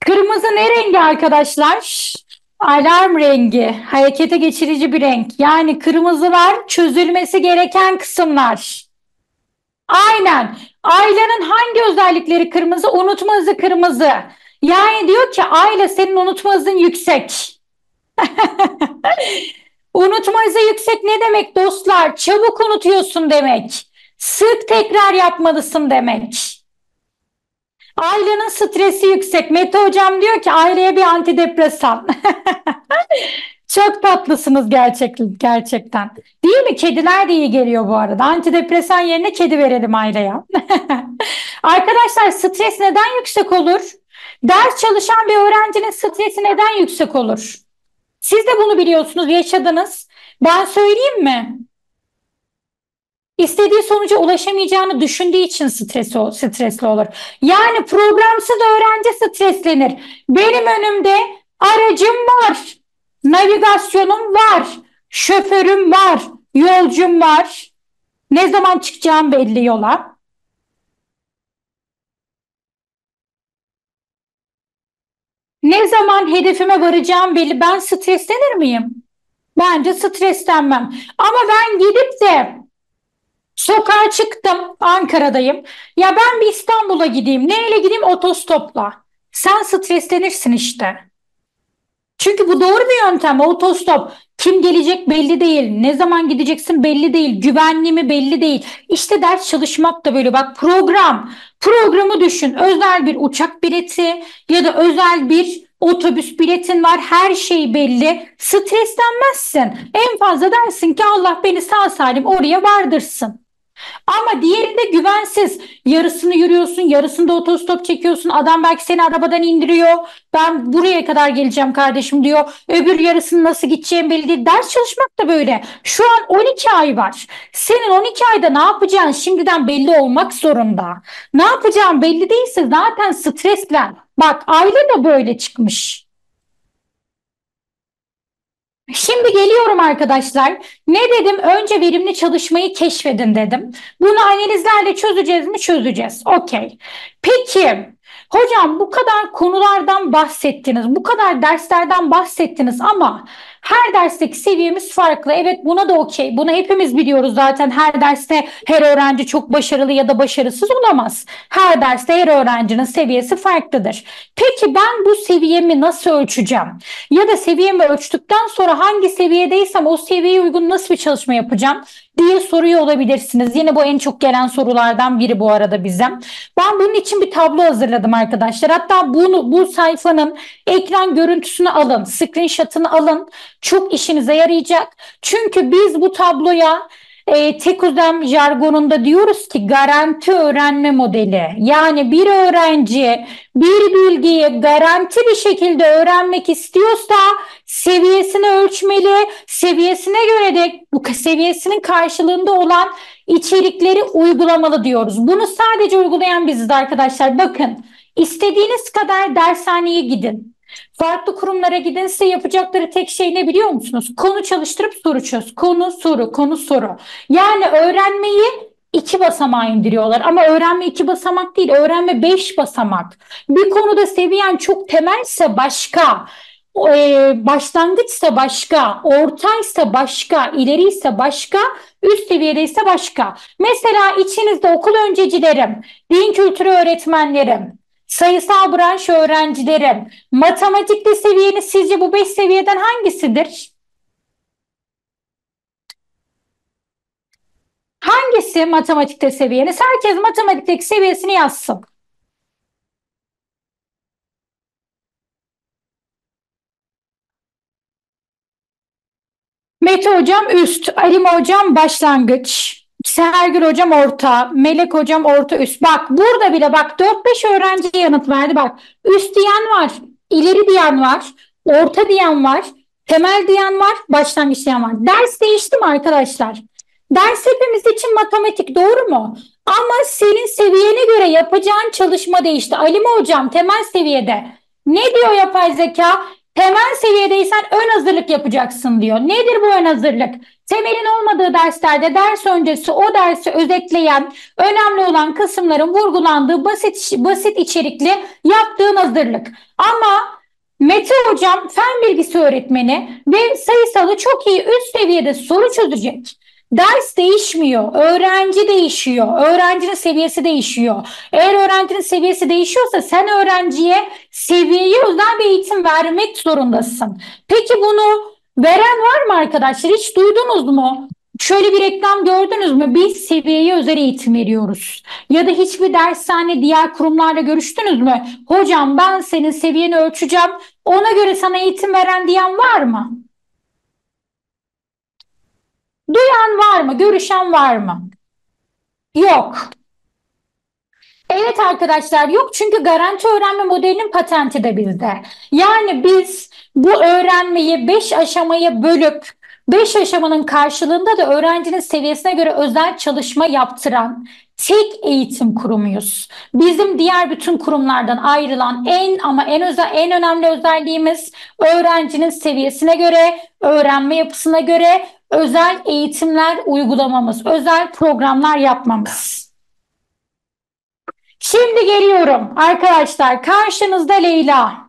Kırmızı ne rengi arkadaşlar? Alarm rengi, harekete geçirici bir renk. Yani kırmızılar çözülmesi gereken kısımlar. Aynen. Ailenin hangi özellikleri kırmızı? Unutma kırmızı. Yani diyor ki aile senin unutma yüksek. unutma yüksek ne demek dostlar? Çabuk unutuyorsun demek. Sık tekrar yapmalısın demek. Ailenin stresi yüksek. Mete hocam diyor ki aileye bir antidepresan. Çok tatlısınız gerçekten, gerçekten. Değil mi? Kediler de iyi geliyor bu arada. Antidepresan yerine kedi verelim aileye. Arkadaşlar stres neden yüksek olur? Ders çalışan bir öğrencinin stresi neden yüksek olur? Siz de bunu biliyorsunuz, yaşadınız. Ben söyleyeyim mi? istediği sonuca ulaşamayacağını düşündüğü için stresli, stresli olur. Yani programsız öğrenci streslenir. Benim önümde aracım var, navigasyonum var, şoförüm var, yolcum var. Ne zaman çıkacağım belli yola. Ne zaman hedefime varacağım belli. Ben streslenir miyim? Bence streslenmem. Ama ben gidip de Sokağa çıktım. Ankara'dayım. Ya ben bir İstanbul'a gideyim. Neyle gideyim? Otostopla. Sen streslenirsin işte. Çünkü bu doğru bir yöntem. Otostop. Kim gelecek belli değil. Ne zaman gideceksin belli değil. Güvenli mi belli değil. İşte ders çalışmak da böyle. Bak program. Programı düşün. Özel bir uçak bileti ya da özel bir otobüs biletin var. Her şey belli. Streslenmezsin. En fazla dersin ki Allah beni sağ salim oraya vardırsın. Ama diğerinde güvensiz. Yarısını yürüyorsun, yarısında otostop çekiyorsun. Adam belki seni arabadan indiriyor. Ben buraya kadar geleceğim kardeşim diyor. Öbür yarısını nasıl gideceğim belli değil. Ders çalışmak da böyle. Şu an 12 ay var. Senin 12 ayda ne yapacağın şimdiden belli olmak zorunda. Ne yapacağın belli değilse zaten streslen. Bak aile de böyle çıkmış. Şimdi geliyorum arkadaşlar. Ne dedim? Önce verimli çalışmayı keşfedin dedim. Bunu analizlerle çözeceğiz mi? Çözeceğiz. Okey. Peki hocam bu kadar konulardan bahsettiniz. Bu kadar derslerden bahsettiniz ama her dersteki seviyemiz farklı. Evet buna da okey. Bunu hepimiz biliyoruz zaten. Her derste her öğrenci çok başarılı ya da başarısız olamaz. Her derste her öğrencinin seviyesi farklıdır. Peki ben bu seviyemi nasıl ölçeceğim? Ya da seviyemi ölçtükten sonra hangi seviyedeysem o seviyeye uygun nasıl bir çalışma yapacağım? diye soruyor olabilirsiniz. Yine bu en çok gelen sorulardan biri bu arada bize. Ben bunun için bir tablo hazırladım arkadaşlar. Hatta bunu bu sayfanın ekran görüntüsünü alın, screenshot'ını alın. Çok işinize yarayacak. Çünkü biz bu tabloya e, tek uzam jargonunda diyoruz ki garanti öğrenme modeli. Yani bir öğrenci bir bilgiyi garanti bir şekilde öğrenmek istiyorsa seviyesini ölçmeli, seviyesine göre de bu seviyesinin karşılığında olan içerikleri uygulamalı diyoruz. Bunu sadece uygulayan biziz arkadaşlar. Bakın istediğiniz kadar dershaneye gidin. Farklı kurumlara gidin size yapacakları tek şey ne biliyor musunuz? Konu çalıştırıp soru çöz. Konu soru, konu soru. Yani öğrenmeyi iki basamağa indiriyorlar. Ama öğrenme iki basamak değil, öğrenme beş basamak. Bir konuda seviyen çok temelse başka, e, başlangıçsa başka, ortaysa başka, ileriyse başka, üst seviyede ise başka. Mesela içinizde okul öncecilerim, din kültürü öğretmenlerim, sayısal branş öğrencilerim, matematikte seviyeniz sizce bu beş seviyeden hangisidir? Hangisi matematikte seviyeniz? Herkes matematikteki seviyesini yazsın. Mete hocam üst, Alim hocam başlangıç, Sergül hocam orta, Melek hocam orta üst. Bak burada bile bak 4-5 öğrenci yanıt verdi bak. Üst diyen var, ileri diyen var, orta diyen var, temel diyen var, başlangıç diyen var. Ders değişti mi arkadaşlar? Ders hepimiz için matematik doğru mu? Ama senin seviyene göre yapacağın çalışma değişti. Alime hocam temel seviyede. Ne diyor yapay zeka? Temel seviyedeysen ön hazırlık yapacaksın diyor. Nedir bu ön hazırlık? Temelin olmadığı derslerde ders öncesi o dersi özetleyen, önemli olan kısımların vurgulandığı basit basit içerikli yaptığın hazırlık. Ama Mete hocam fen bilgisi öğretmeni ve sayısalı çok iyi üst seviyede soru çözecek. Ders değişmiyor, öğrenci değişiyor, öğrencinin seviyesi değişiyor. Eğer öğrencinin seviyesi değişiyorsa sen öğrenciye seviyeye özel bir eğitim vermek zorundasın. Peki bunu veren var mı arkadaşlar? Hiç duydunuz mu? Şöyle bir reklam gördünüz mü? Biz seviyeye özel eğitim veriyoruz. Ya da hiçbir dershane diğer kurumlarla görüştünüz mü? Hocam ben senin seviyeni ölçeceğim. Ona göre sana eğitim veren diyen var mı? Duyan var mı? Görüşen var mı? Yok. Evet arkadaşlar yok çünkü garanti öğrenme modelinin patenti de bizde. Yani biz bu öğrenmeyi 5 aşamaya bölüp 5 aşamanın karşılığında da öğrencinin seviyesine göre özel çalışma yaptıran tek eğitim kurumuyuz. Bizim diğer bütün kurumlardan ayrılan en ama en özel en önemli özelliğimiz öğrencinin seviyesine göre, öğrenme yapısına göre özel eğitimler uygulamamız, özel programlar yapmamız. Şimdi geliyorum arkadaşlar karşınızda Leyla.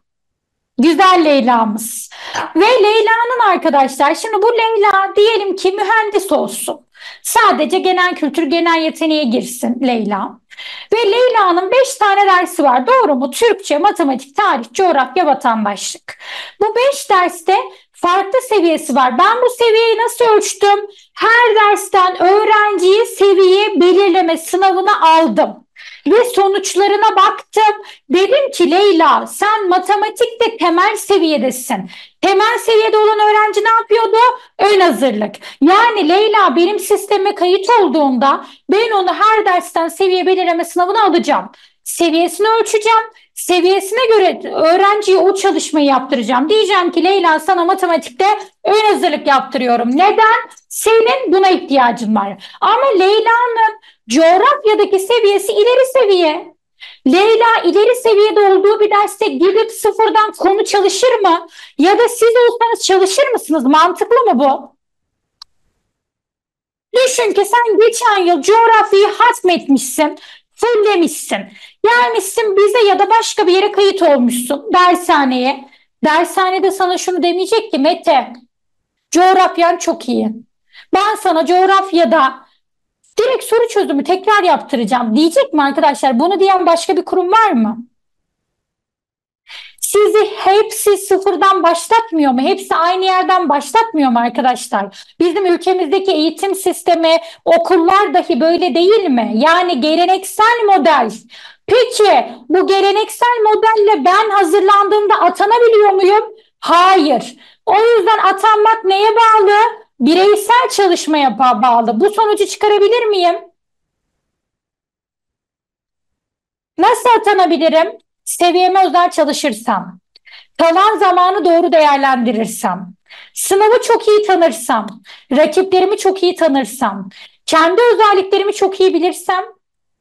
Güzel Leyla'mız. Ve Leyla'nın arkadaşlar şimdi bu Leyla diyelim ki mühendis olsun. Sadece genel kültür, genel yeteneğe girsin Leyla. Ve Leyla'nın 5 tane dersi var. Doğru mu? Türkçe, matematik, tarih, coğrafya, vatandaşlık. Bu 5 derste farklı seviyesi var. Ben bu seviyeyi nasıl ölçtüm? Her dersten öğrenciyi seviye belirleme sınavına aldım. Ve sonuçlarına baktım. Dedim ki Leyla sen matematikte temel seviyedesin. Temel seviyede olan öğrenci ne yapıyordu? Ön hazırlık. Yani Leyla benim sisteme kayıt olduğunda ben onu her dersten seviye belirleme sınavına alacağım. Seviyesini ölçeceğim. Seviyesine göre öğrenciye o çalışmayı yaptıracağım. Diyeceğim ki Leyla sana matematikte ön hazırlık yaptırıyorum. Neden? Senin buna ihtiyacın var. Ama Leyla'nın coğrafyadaki seviyesi ileri seviye. Leyla ileri seviyede olduğu bir derste gidip sıfırdan konu çalışır mı? Ya da siz olsanız çalışır mısınız? Mantıklı mı bu? Düşün ki sen geçen yıl coğrafyayı hatmetmişsin, fullemişsin. Gelmişsin bize ya da başka bir yere kayıt olmuşsun dershaneye. Dershanede sana şunu demeyecek ki Mete, coğrafyan çok iyi. Ben sana coğrafyada direkt soru çözümü tekrar yaptıracağım diyecek mi arkadaşlar? Bunu diyen başka bir kurum var mı? Sizi hepsi sıfırdan başlatmıyor mu? Hepsi aynı yerden başlatmıyor mu arkadaşlar? Bizim ülkemizdeki eğitim sistemi, okullar dahi böyle değil mi? Yani geleneksel model. Peki bu geleneksel modelle ben hazırlandığımda atanabiliyor muyum? Hayır. O yüzden atanmak neye bağlı? Bireysel çalışmaya bağlı. Bu sonucu çıkarabilir miyim? Nasıl atanabilirim? Seviyeme özel çalışırsam, kalan zamanı doğru değerlendirirsem, sınavı çok iyi tanırsam, rakiplerimi çok iyi tanırsam, kendi özelliklerimi çok iyi bilirsem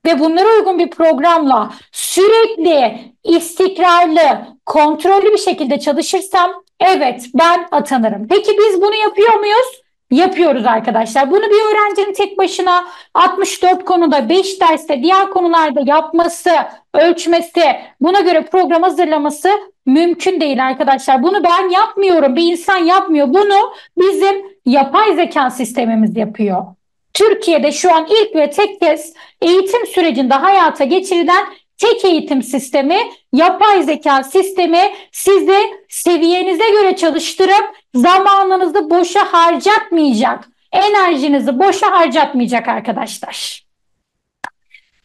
ve bunlara uygun bir programla sürekli istikrarlı, kontrollü bir şekilde çalışırsam evet ben atanırım. Peki biz bunu yapıyor muyuz? Yapıyoruz arkadaşlar. Bunu bir öğrencinin tek başına 64 konuda 5 derste diğer konularda yapması, ölçmesi, buna göre program hazırlaması mümkün değil arkadaşlar. Bunu ben yapmıyorum. Bir insan yapmıyor. Bunu bizim yapay zeka sistemimiz yapıyor. Türkiye'de şu an ilk ve tek kez eğitim sürecinde hayata geçirilen tek eğitim sistemi, yapay zeka sistemi sizi seviyenize göre çalıştırıp zamanınızı boşa harcatmayacak, enerjinizi boşa harcatmayacak arkadaşlar.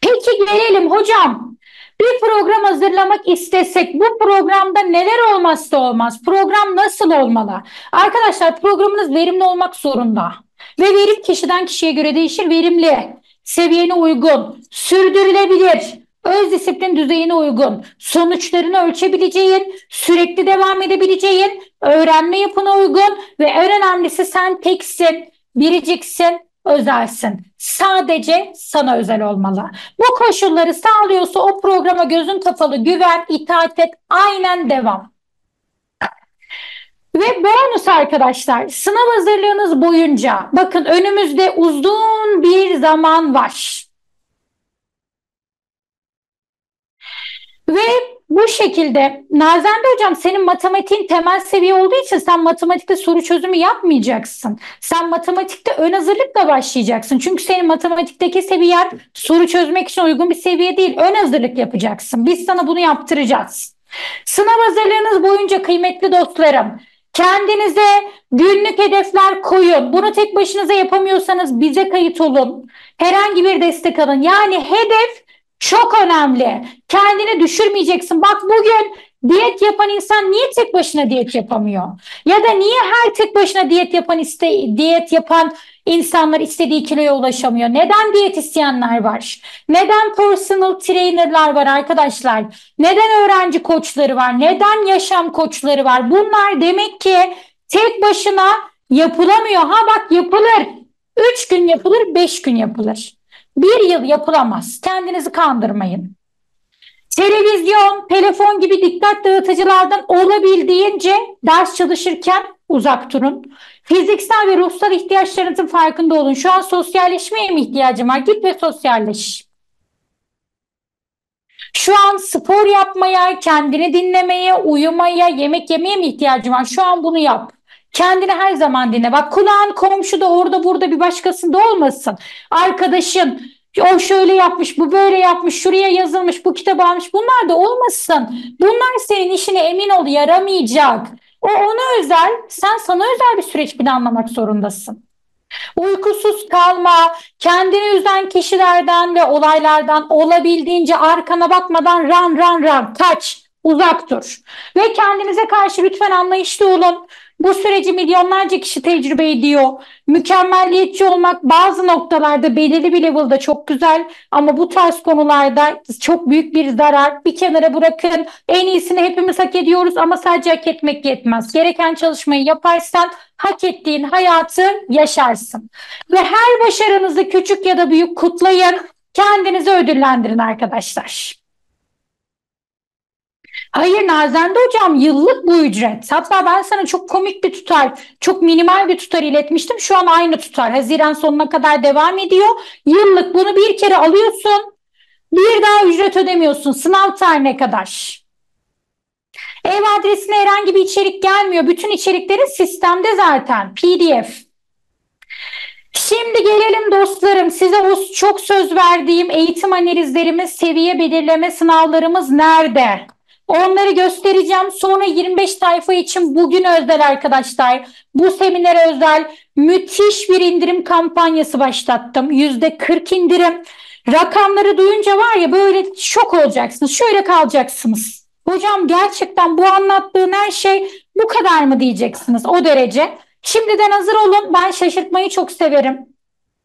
Peki gelelim hocam. Bir program hazırlamak istesek bu programda neler olmazsa olmaz? Program nasıl olmalı? Arkadaşlar programınız verimli olmak zorunda. Ve verim kişiden kişiye göre değişir. Verimli, seviyene uygun, sürdürülebilir, öz disiplin düzeyine uygun, sonuçlarını ölçebileceğin, sürekli devam edebileceğin, öğrenme yapına uygun ve en önemlisi sen teksin, biriciksin, özelsin. Sadece sana özel olmalı. Bu koşulları sağlıyorsa o programa gözün kapalı, güven, itaat et, aynen devam. Ve bonus arkadaşlar sınav hazırlığınız boyunca bakın önümüzde uzun bir zaman var. Ve bu şekilde Nazende Hocam senin matematiğin temel seviye olduğu için sen matematikte soru çözümü yapmayacaksın. Sen matematikte ön hazırlıkla başlayacaksın. Çünkü senin matematikteki seviyen soru çözmek için uygun bir seviye değil. Ön hazırlık yapacaksın. Biz sana bunu yaptıracağız. Sınav hazırlığınız boyunca kıymetli dostlarım Kendinize günlük hedefler koyun. Bunu tek başınıza yapamıyorsanız bize kayıt olun. Herhangi bir destek alın. Yani hedef çok önemli. Kendini düşürmeyeceksin. Bak bugün diyet yapan insan niye tek başına diyet yapamıyor? Ya da niye her tek başına diyet yapan iste diyet yapan insanlar istediği kiloya ulaşamıyor? Neden diyet isteyenler var? Neden personal trainer'lar var arkadaşlar? Neden öğrenci koçları var? Neden yaşam koçları var? Bunlar demek ki tek başına yapılamıyor. Ha bak yapılır. Üç gün yapılır, beş gün yapılır. Bir yıl yapılamaz. Kendinizi kandırmayın. Televizyon, telefon gibi dikkat dağıtıcılardan olabildiğince ders çalışırken uzak durun. Fiziksel ve ruhsal ihtiyaçlarınızın farkında olun. Şu an sosyalleşmeye mi ihtiyacım var? Git ve sosyalleş. Şu an spor yapmaya, kendini dinlemeye, uyumaya, yemek yemeye mi ihtiyacım var? Şu an bunu yap. Kendini her zaman dinle. Bak kulağın komşu da orada burada bir başkasında olmasın. Arkadaşın o şöyle yapmış, bu böyle yapmış, şuraya yazılmış, bu kitap almış. Bunlar da olmasın. Bunlar senin işine emin ol yaramayacak. O ona özel, sen sana özel bir süreç planlamak zorundasın. Uykusuz kalma, kendini üzen kişilerden ve olaylardan olabildiğince arkana bakmadan ran ran ran kaç, uzak dur. Ve kendinize karşı lütfen anlayışlı olun. Bu süreci milyonlarca kişi tecrübe ediyor. Mükemmelliyetçi olmak bazı noktalarda belirli bir level'da çok güzel ama bu tarz konularda çok büyük bir zarar. Bir kenara bırakın. En iyisini hepimiz hak ediyoruz ama sadece hak etmek yetmez. Gereken çalışmayı yaparsan hak ettiğin hayatı yaşarsın. Ve her başarınızı küçük ya da büyük kutlayın. Kendinizi ödüllendirin arkadaşlar. Hayır Nazende hocam yıllık bu ücret. Hatta ben sana çok komik bir tutar, çok minimal bir tutar iletmiştim. Şu an aynı tutar. Haziran sonuna kadar devam ediyor. Yıllık bunu bir kere alıyorsun. Bir daha ücret ödemiyorsun sınav tarihine kadar. Ev adresine herhangi bir içerik gelmiyor. Bütün içeriklerin sistemde zaten. PDF. Şimdi gelelim dostlarım size o çok söz verdiğim eğitim analizlerimiz, seviye belirleme sınavlarımız nerede? Onları göstereceğim. Sonra 25 sayfa için bugün özel arkadaşlar. Bu seminere özel müthiş bir indirim kampanyası başlattım. %40 indirim. Rakamları duyunca var ya böyle şok olacaksınız. Şöyle kalacaksınız. Hocam gerçekten bu anlattığın her şey bu kadar mı diyeceksiniz o derece. Şimdiden hazır olun. Ben şaşırtmayı çok severim.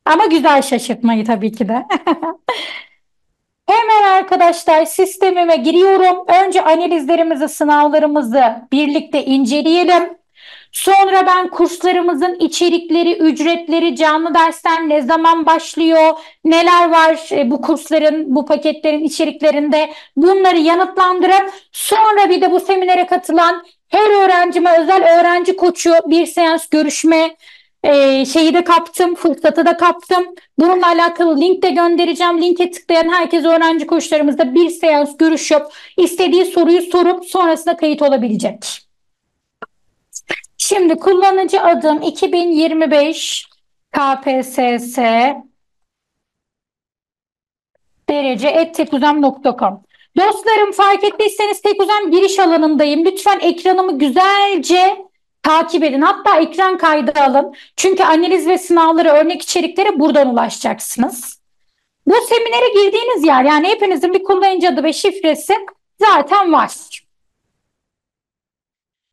Ama güzel şaşırtmayı tabii ki de. Hemen arkadaşlar sistemime giriyorum. Önce analizlerimizi, sınavlarımızı birlikte inceleyelim. Sonra ben kurslarımızın içerikleri, ücretleri, canlı dersler ne zaman başlıyor, neler var e, bu kursların, bu paketlerin içeriklerinde bunları yanıtlandırıp sonra bir de bu seminere katılan her öğrencime özel öğrenci koçu bir seans görüşme e, şeyi de kaptım, fırsatı da kaptım. Bununla alakalı link de göndereceğim. Linke tıklayan herkes öğrenci koçlarımızda bir seans görüşüp istediği soruyu sorup sonrasında kayıt olabilecek. Şimdi kullanıcı adım 2025 KPSS derece ettekuzem.com Dostlarım fark ettiyseniz Tekuzem giriş alanındayım. Lütfen ekranımı güzelce takip edin. Hatta ekran kaydı alın. Çünkü analiz ve sınavları, örnek içeriklere buradan ulaşacaksınız. Bu seminere girdiğiniz yer yani hepinizin bir kullanıcı adı ve şifresi zaten var.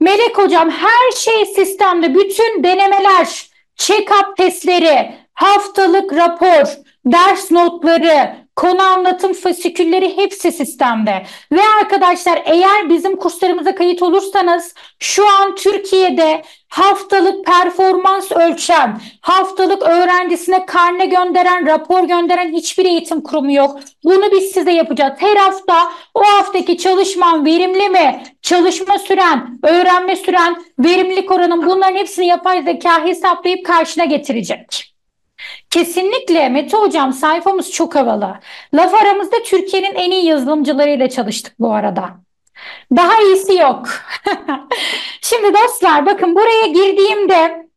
Melek hocam her şey sistemde. Bütün denemeler, check-up testleri, haftalık rapor, ders notları, konu anlatım fasikülleri hepsi sistemde. Ve arkadaşlar eğer bizim kurslarımıza kayıt olursanız şu an Türkiye'de haftalık performans ölçen, haftalık öğrencisine karne gönderen, rapor gönderen hiçbir eğitim kurumu yok. Bunu biz size yapacağız. Her hafta o haftaki çalışman verimli mi? Çalışma süren, öğrenme süren, verimlilik oranın bunların hepsini yapay zeka hesaplayıp karşına getirecek. Kesinlikle Mete Hocam sayfamız çok havalı. Laf aramızda Türkiye'nin en iyi yazılımcılarıyla çalıştık bu arada. Daha iyisi yok. Şimdi dostlar bakın buraya girdiğimde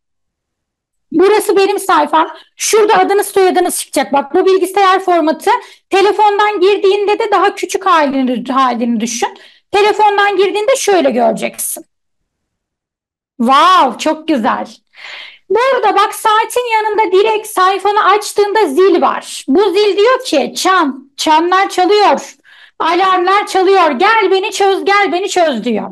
burası benim sayfam. Şurada adınız soyadınız çıkacak. Bak bu bilgisayar formatı telefondan girdiğinde de daha küçük halini, halini düşün. Telefondan girdiğinde şöyle göreceksin. Wow çok güzel. Burada bak saatin yanında direkt sayfanı açtığında zil var. Bu zil diyor ki çan, çanlar çalıyor, alarmlar çalıyor. Gel beni çöz, gel beni çöz diyor.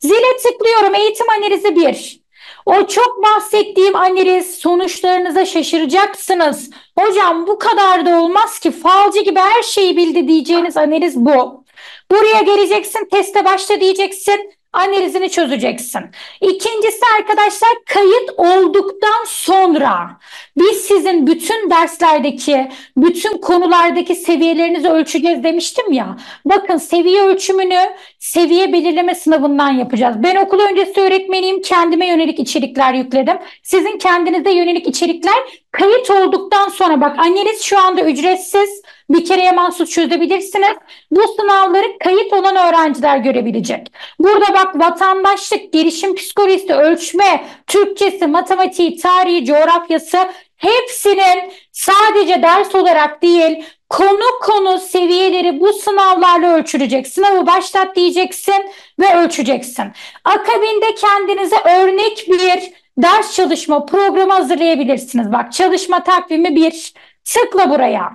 Zile tıklıyorum eğitim analizi bir. O çok bahsettiğim analiz sonuçlarınıza şaşıracaksınız. Hocam bu kadar da olmaz ki falcı gibi her şeyi bildi diyeceğiniz analiz bu. Buraya geleceksin teste başla diyeceksin analizini çözeceksin. İkincisi arkadaşlar kayıt olduktan sonra biz sizin bütün derslerdeki, bütün konulardaki seviyelerinizi ölçeceğiz demiştim ya. Bakın seviye ölçümünü seviye belirleme sınavından yapacağız. Ben okul öncesi öğretmeniyim. Kendime yönelik içerikler yükledim. Sizin kendinize yönelik içerikler kayıt olduktan sonra bak analiz şu anda ücretsiz bir kereye mahsus çözebilirsiniz. Bu sınavları kayıt olan öğrenciler görebilecek. Burada bak vatandaşlık, gelişim psikolojisi, ölçme, Türkçesi, matematiği, tarihi, coğrafyası hepsinin sadece ders olarak değil konu konu seviyeleri bu sınavlarla ölçülecek. Sınavı başlat diyeceksin ve ölçeceksin. Akabinde kendinize örnek bir ders çalışma programı hazırlayabilirsiniz. Bak çalışma takvimi bir tıkla buraya.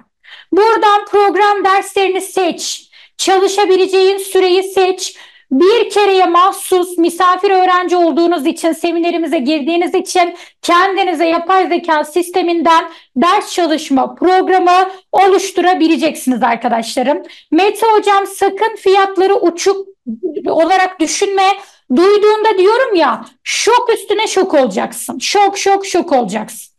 Buradan program derslerini seç. Çalışabileceğin süreyi seç. Bir kereye mahsus misafir öğrenci olduğunuz için, seminerimize girdiğiniz için kendinize yapay zeka sisteminden ders çalışma programı oluşturabileceksiniz arkadaşlarım. Mete hocam sakın fiyatları uçuk olarak düşünme. Duyduğunda diyorum ya şok üstüne şok olacaksın. Şok şok şok olacaksın.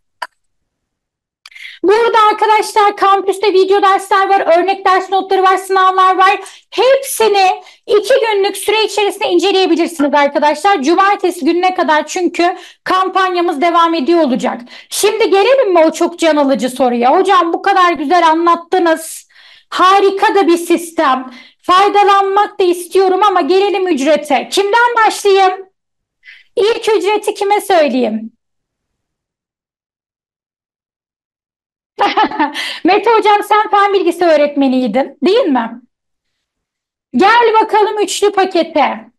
Burada arkadaşlar kampüste video dersler var, örnek ders notları var, sınavlar var. Hepsini iki günlük süre içerisinde inceleyebilirsiniz arkadaşlar. Cumartesi gününe kadar çünkü kampanyamız devam ediyor olacak. Şimdi gelelim mi o çok can alıcı soruya? Hocam bu kadar güzel anlattınız. Harika da bir sistem. Faydalanmak da istiyorum ama gelelim ücrete. Kimden başlayayım? İlk ücreti kime söyleyeyim? Mete hocam sen fen bilgisi öğretmeniydin, değil mi? Gel bakalım üçlü pakete.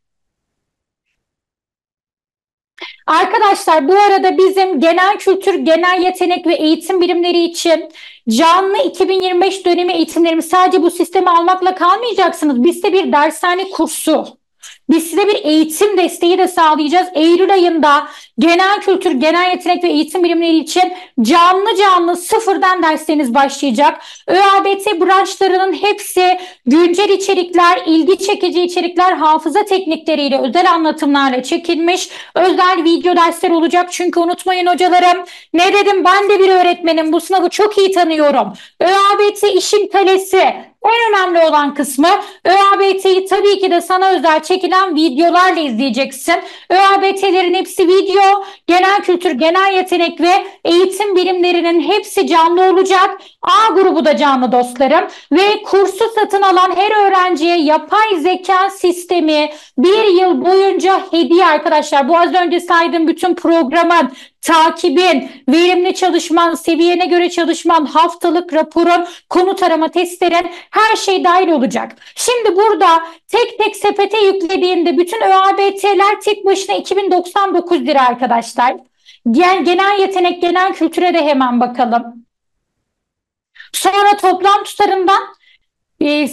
Arkadaşlar bu arada bizim genel kültür, genel yetenek ve eğitim birimleri için canlı 2025 dönemi eğitimlerimiz sadece bu sistemi almakla kalmayacaksınız. Bizde bir dershane kursu Biz size bir eğitim desteği de sağlayacağız. Eylül ayında genel kültür, genel yetenek ve eğitim bilimleri için canlı canlı sıfırdan dersleriniz başlayacak. ÖABT branşlarının hepsi güncel içerikler, ilgi çekici içerikler, hafıza teknikleriyle, özel anlatımlarla çekilmiş özel video dersler olacak. Çünkü unutmayın hocalarım ne dedim ben de bir öğretmenim bu sınavı çok iyi tanıyorum. ÖABT işin kalesi en önemli olan kısmı ÖABT'yi tabii ki de sana özel çekilen videolarla izleyeceksin. ÖABT'lerin hepsi video, genel kültür, genel yetenek ve eğitim bilimlerinin hepsi canlı olacak. A grubu da canlı dostlarım ve kursu satın alan her öğrenciye yapay zeka sistemi bir yıl boyunca hediye arkadaşlar. Bu az önce saydığım bütün programın takibin, verimli çalışman, seviyene göre çalışman, haftalık raporun, konu tarama testlerin her şey dahil olacak. Şimdi burada tek tek sepete yüklediğinde bütün ÖABT'ler tek başına 2099 lira arkadaşlar. Genel yetenek, genel kültüre de hemen bakalım. Sonra toplam tutarından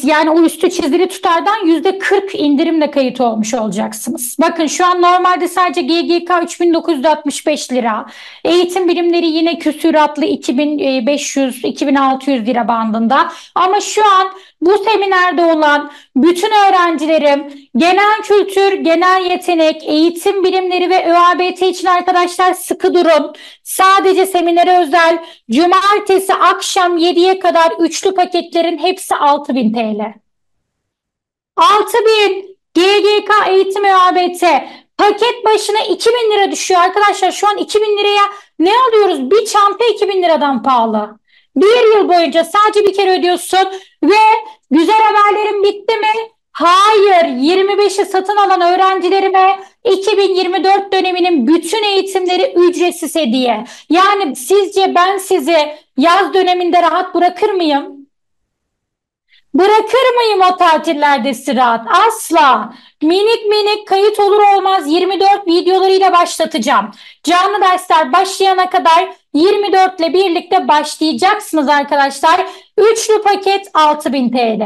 yani o üstü çizili tutardan yüzde 40 indirimle kayıt olmuş olacaksınız. Bakın şu an normalde sadece GGK 3965 lira. Eğitim birimleri yine küsuratlı 2500-2600 lira bandında. Ama şu an bu seminerde olan bütün öğrencilerim genel kültür, genel yetenek, eğitim bilimleri ve ÖABT için arkadaşlar sıkı durun. Sadece seminere özel cumartesi akşam 7'ye kadar üçlü paketlerin hepsi 6000 TL. 6000 GGK eğitim ÖABT paket başına 2000 lira düşüyor arkadaşlar. Şu an 2000 liraya ne alıyoruz? Bir çanta 2000 liradan pahalı. Bir yıl boyunca sadece bir kere ödüyorsun ve güzel haberlerim bitti mi? Hayır, 25'i satın alan öğrencilerime 2024 döneminin bütün eğitimleri ücretsiz hediye. Yani sizce ben sizi yaz döneminde rahat bırakır mıyım? Bırakır mıyım o tatillerde sırat? Asla. Minik minik kayıt olur olmaz 24 videolarıyla başlatacağım. Canlı dersler başlayana kadar 24 ile birlikte başlayacaksınız arkadaşlar. Üçlü paket 6000 TL.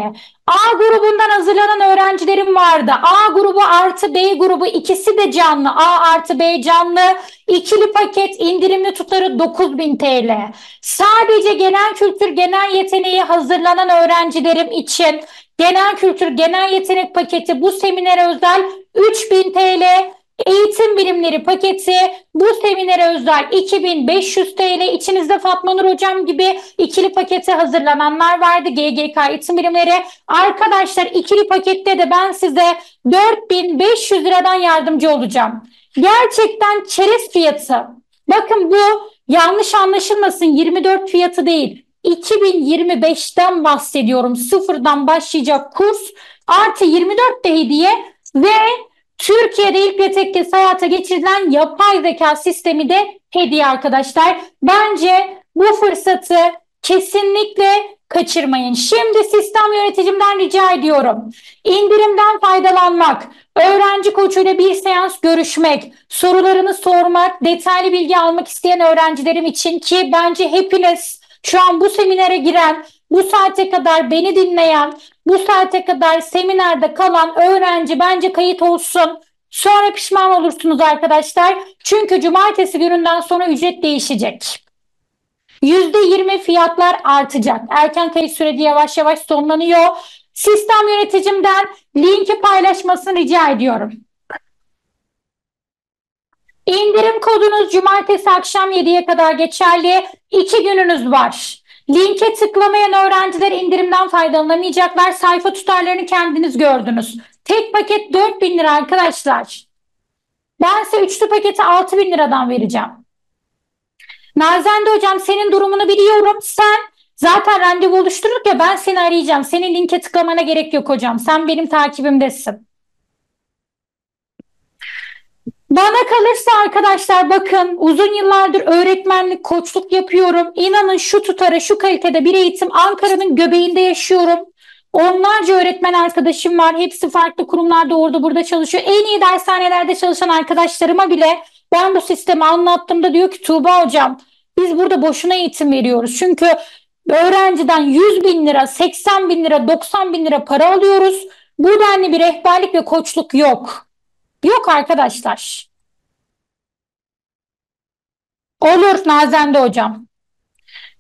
A grubundan hazırlanan öğrencilerim vardı. A grubu artı B grubu ikisi de canlı. A artı B canlı. İkili paket indirimli tutarı 9000 TL. Sadece genel kültür, genel yeteneği hazırlanan öğrencilerim için genel kültür, genel yetenek paketi bu seminere özel 3000 TL. Eğitim bilimleri paketi bu seminere özel 2500 TL. İçinizde Fatma Nur Hocam gibi ikili paketi hazırlananlar vardı. GGK eğitim bilimleri. Arkadaşlar ikili pakette de ben size 4500 liradan yardımcı olacağım. Gerçekten çerez fiyatı. Bakın bu yanlış anlaşılmasın 24 fiyatı değil. 2025'ten bahsediyorum. Sıfırdan başlayacak kurs artı 24 de hediye ve Türkiye'de ilk ve tek kez hayata geçirilen yapay zeka sistemi de hediye arkadaşlar. Bence bu fırsatı kesinlikle kaçırmayın. Şimdi sistem yöneticimden rica ediyorum. İndirimden faydalanmak, öğrenci koçuyla bir seans görüşmek, sorularını sormak, detaylı bilgi almak isteyen öğrencilerim için ki bence hepiniz şu an bu seminere giren, bu saate kadar beni dinleyen, bu saate kadar seminerde kalan öğrenci bence kayıt olsun. Sonra pişman olursunuz arkadaşlar. Çünkü cumartesi gününden sonra ücret değişecek. %20 fiyatlar artacak. Erken kayıt süreci yavaş yavaş sonlanıyor. Sistem yöneticimden linki paylaşmasını rica ediyorum. İndirim kodunuz cumartesi akşam 7'ye kadar geçerli. İki gününüz var. Linke tıklamayan öğrenciler indirimden faydalanamayacaklar. Sayfa tutarlarını kendiniz gördünüz. Tek paket 4000 lira arkadaşlar. Ben size üçlü paketi 6000 liradan vereceğim. Nazende hocam senin durumunu biliyorum. Sen zaten randevu oluşturduk ya ben seni arayacağım. Senin linke tıklamana gerek yok hocam. Sen benim takibimdesin. Bana kalırsa arkadaşlar bakın uzun yıllardır öğretmenlik, koçluk yapıyorum. İnanın şu tutara, şu kalitede bir eğitim Ankara'nın göbeğinde yaşıyorum. Onlarca öğretmen arkadaşım var. Hepsi farklı kurumlarda orada burada çalışıyor. En iyi dershanelerde çalışan arkadaşlarıma bile ben bu sistemi anlattığımda diyor ki Tuğba hocam biz burada boşuna eğitim veriyoruz. Çünkü öğrenciden 100 bin lira, 80 bin lira, 90 bin lira para alıyoruz. Bu denli bir rehberlik ve koçluk yok. Yok arkadaşlar. Olur Nazende hocam.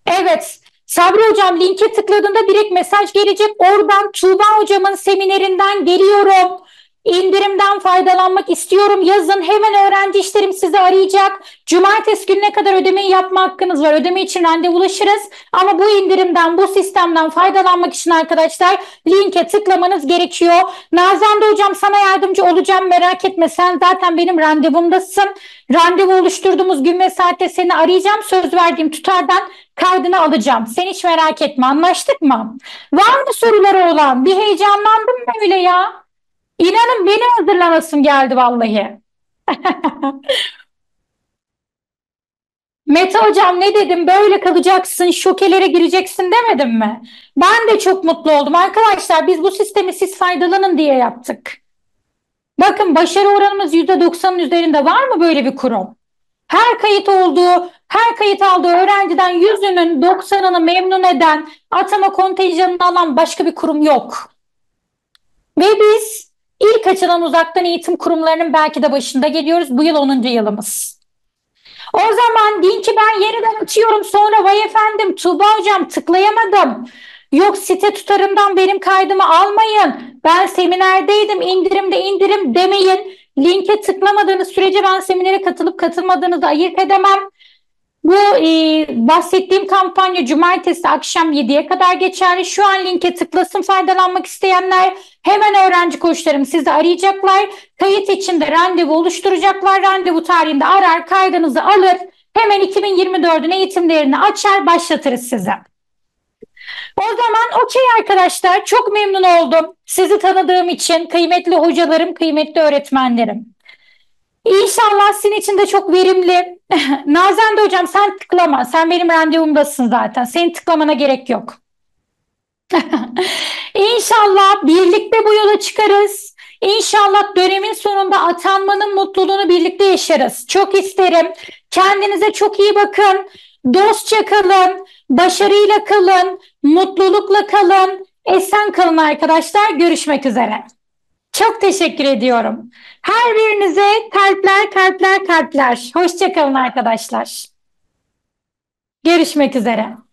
Evet. Sabri hocam linke tıkladığında direkt mesaj gelecek. Oradan Tuğba hocamın seminerinden geliyorum. İndirimden faydalanmak istiyorum. Yazın hemen öğrenci işlerim sizi arayacak. Cumartesi gününe kadar ödemeyi yapma hakkınız var. Ödeme için randevulaşırız. Ama bu indirimden, bu sistemden faydalanmak için arkadaşlar linke tıklamanız gerekiyor. Nazande hocam sana yardımcı olacağım merak etme. Sen zaten benim randevumdasın. Randevu oluşturduğumuz gün ve saatte seni arayacağım. Söz verdiğim tutardan kaydını alacağım. Sen hiç merak etme. Anlaştık mı? Var mı soruları olan? Bir heyecanlandım böyle ya. İnanın benim hazırlanasım geldi vallahi. Mete hocam ne dedim böyle kalacaksın şokelere gireceksin demedim mi? Ben de çok mutlu oldum. Arkadaşlar biz bu sistemi siz faydalanın diye yaptık. Bakın başarı oranımız %90'ın üzerinde var mı böyle bir kurum? Her kayıt olduğu, her kayıt aldığı öğrenciden yüzünün 90'ını memnun eden, atama kontenjanını alan başka bir kurum yok. Ve biz ilk açılan uzaktan eğitim kurumlarının belki de başında geliyoruz. Bu yıl 10. yılımız. O zaman linki ben yeniden açıyorum. Sonra vay efendim Tuğba hocam tıklayamadım. Yok site tutarından benim kaydımı almayın. Ben seminerdeydim indirimde indirim demeyin. Linke tıklamadığınız sürece ben seminere katılıp katılmadığınızı ayırt edemem. Bu e, bahsettiğim kampanya cumartesi akşam 7'ye kadar geçerli. Şu an linke tıklasın faydalanmak isteyenler hemen öğrenci koçlarım sizi arayacaklar. Kayıt için de randevu oluşturacaklar. Randevu tarihinde arar kaydınızı alır. Hemen 2024'ün eğitimlerini açar başlatırız size. O zaman okey arkadaşlar çok memnun oldum sizi tanıdığım için kıymetli hocalarım, kıymetli öğretmenlerim. İnşallah sizin için de çok verimli. Nazende hocam sen tıklama. Sen benim randevumdasın zaten. Senin tıklamana gerek yok. İnşallah birlikte bu yola çıkarız. İnşallah dönemin sonunda atanmanın mutluluğunu birlikte yaşarız. Çok isterim. Kendinize çok iyi bakın. Dostça kalın, başarıyla kalın, mutlulukla kalın, esen kalın arkadaşlar. Görüşmek üzere. Çok teşekkür ediyorum. Her birinize kalpler, kalpler, kalpler. Hoşçakalın arkadaşlar. Görüşmek üzere.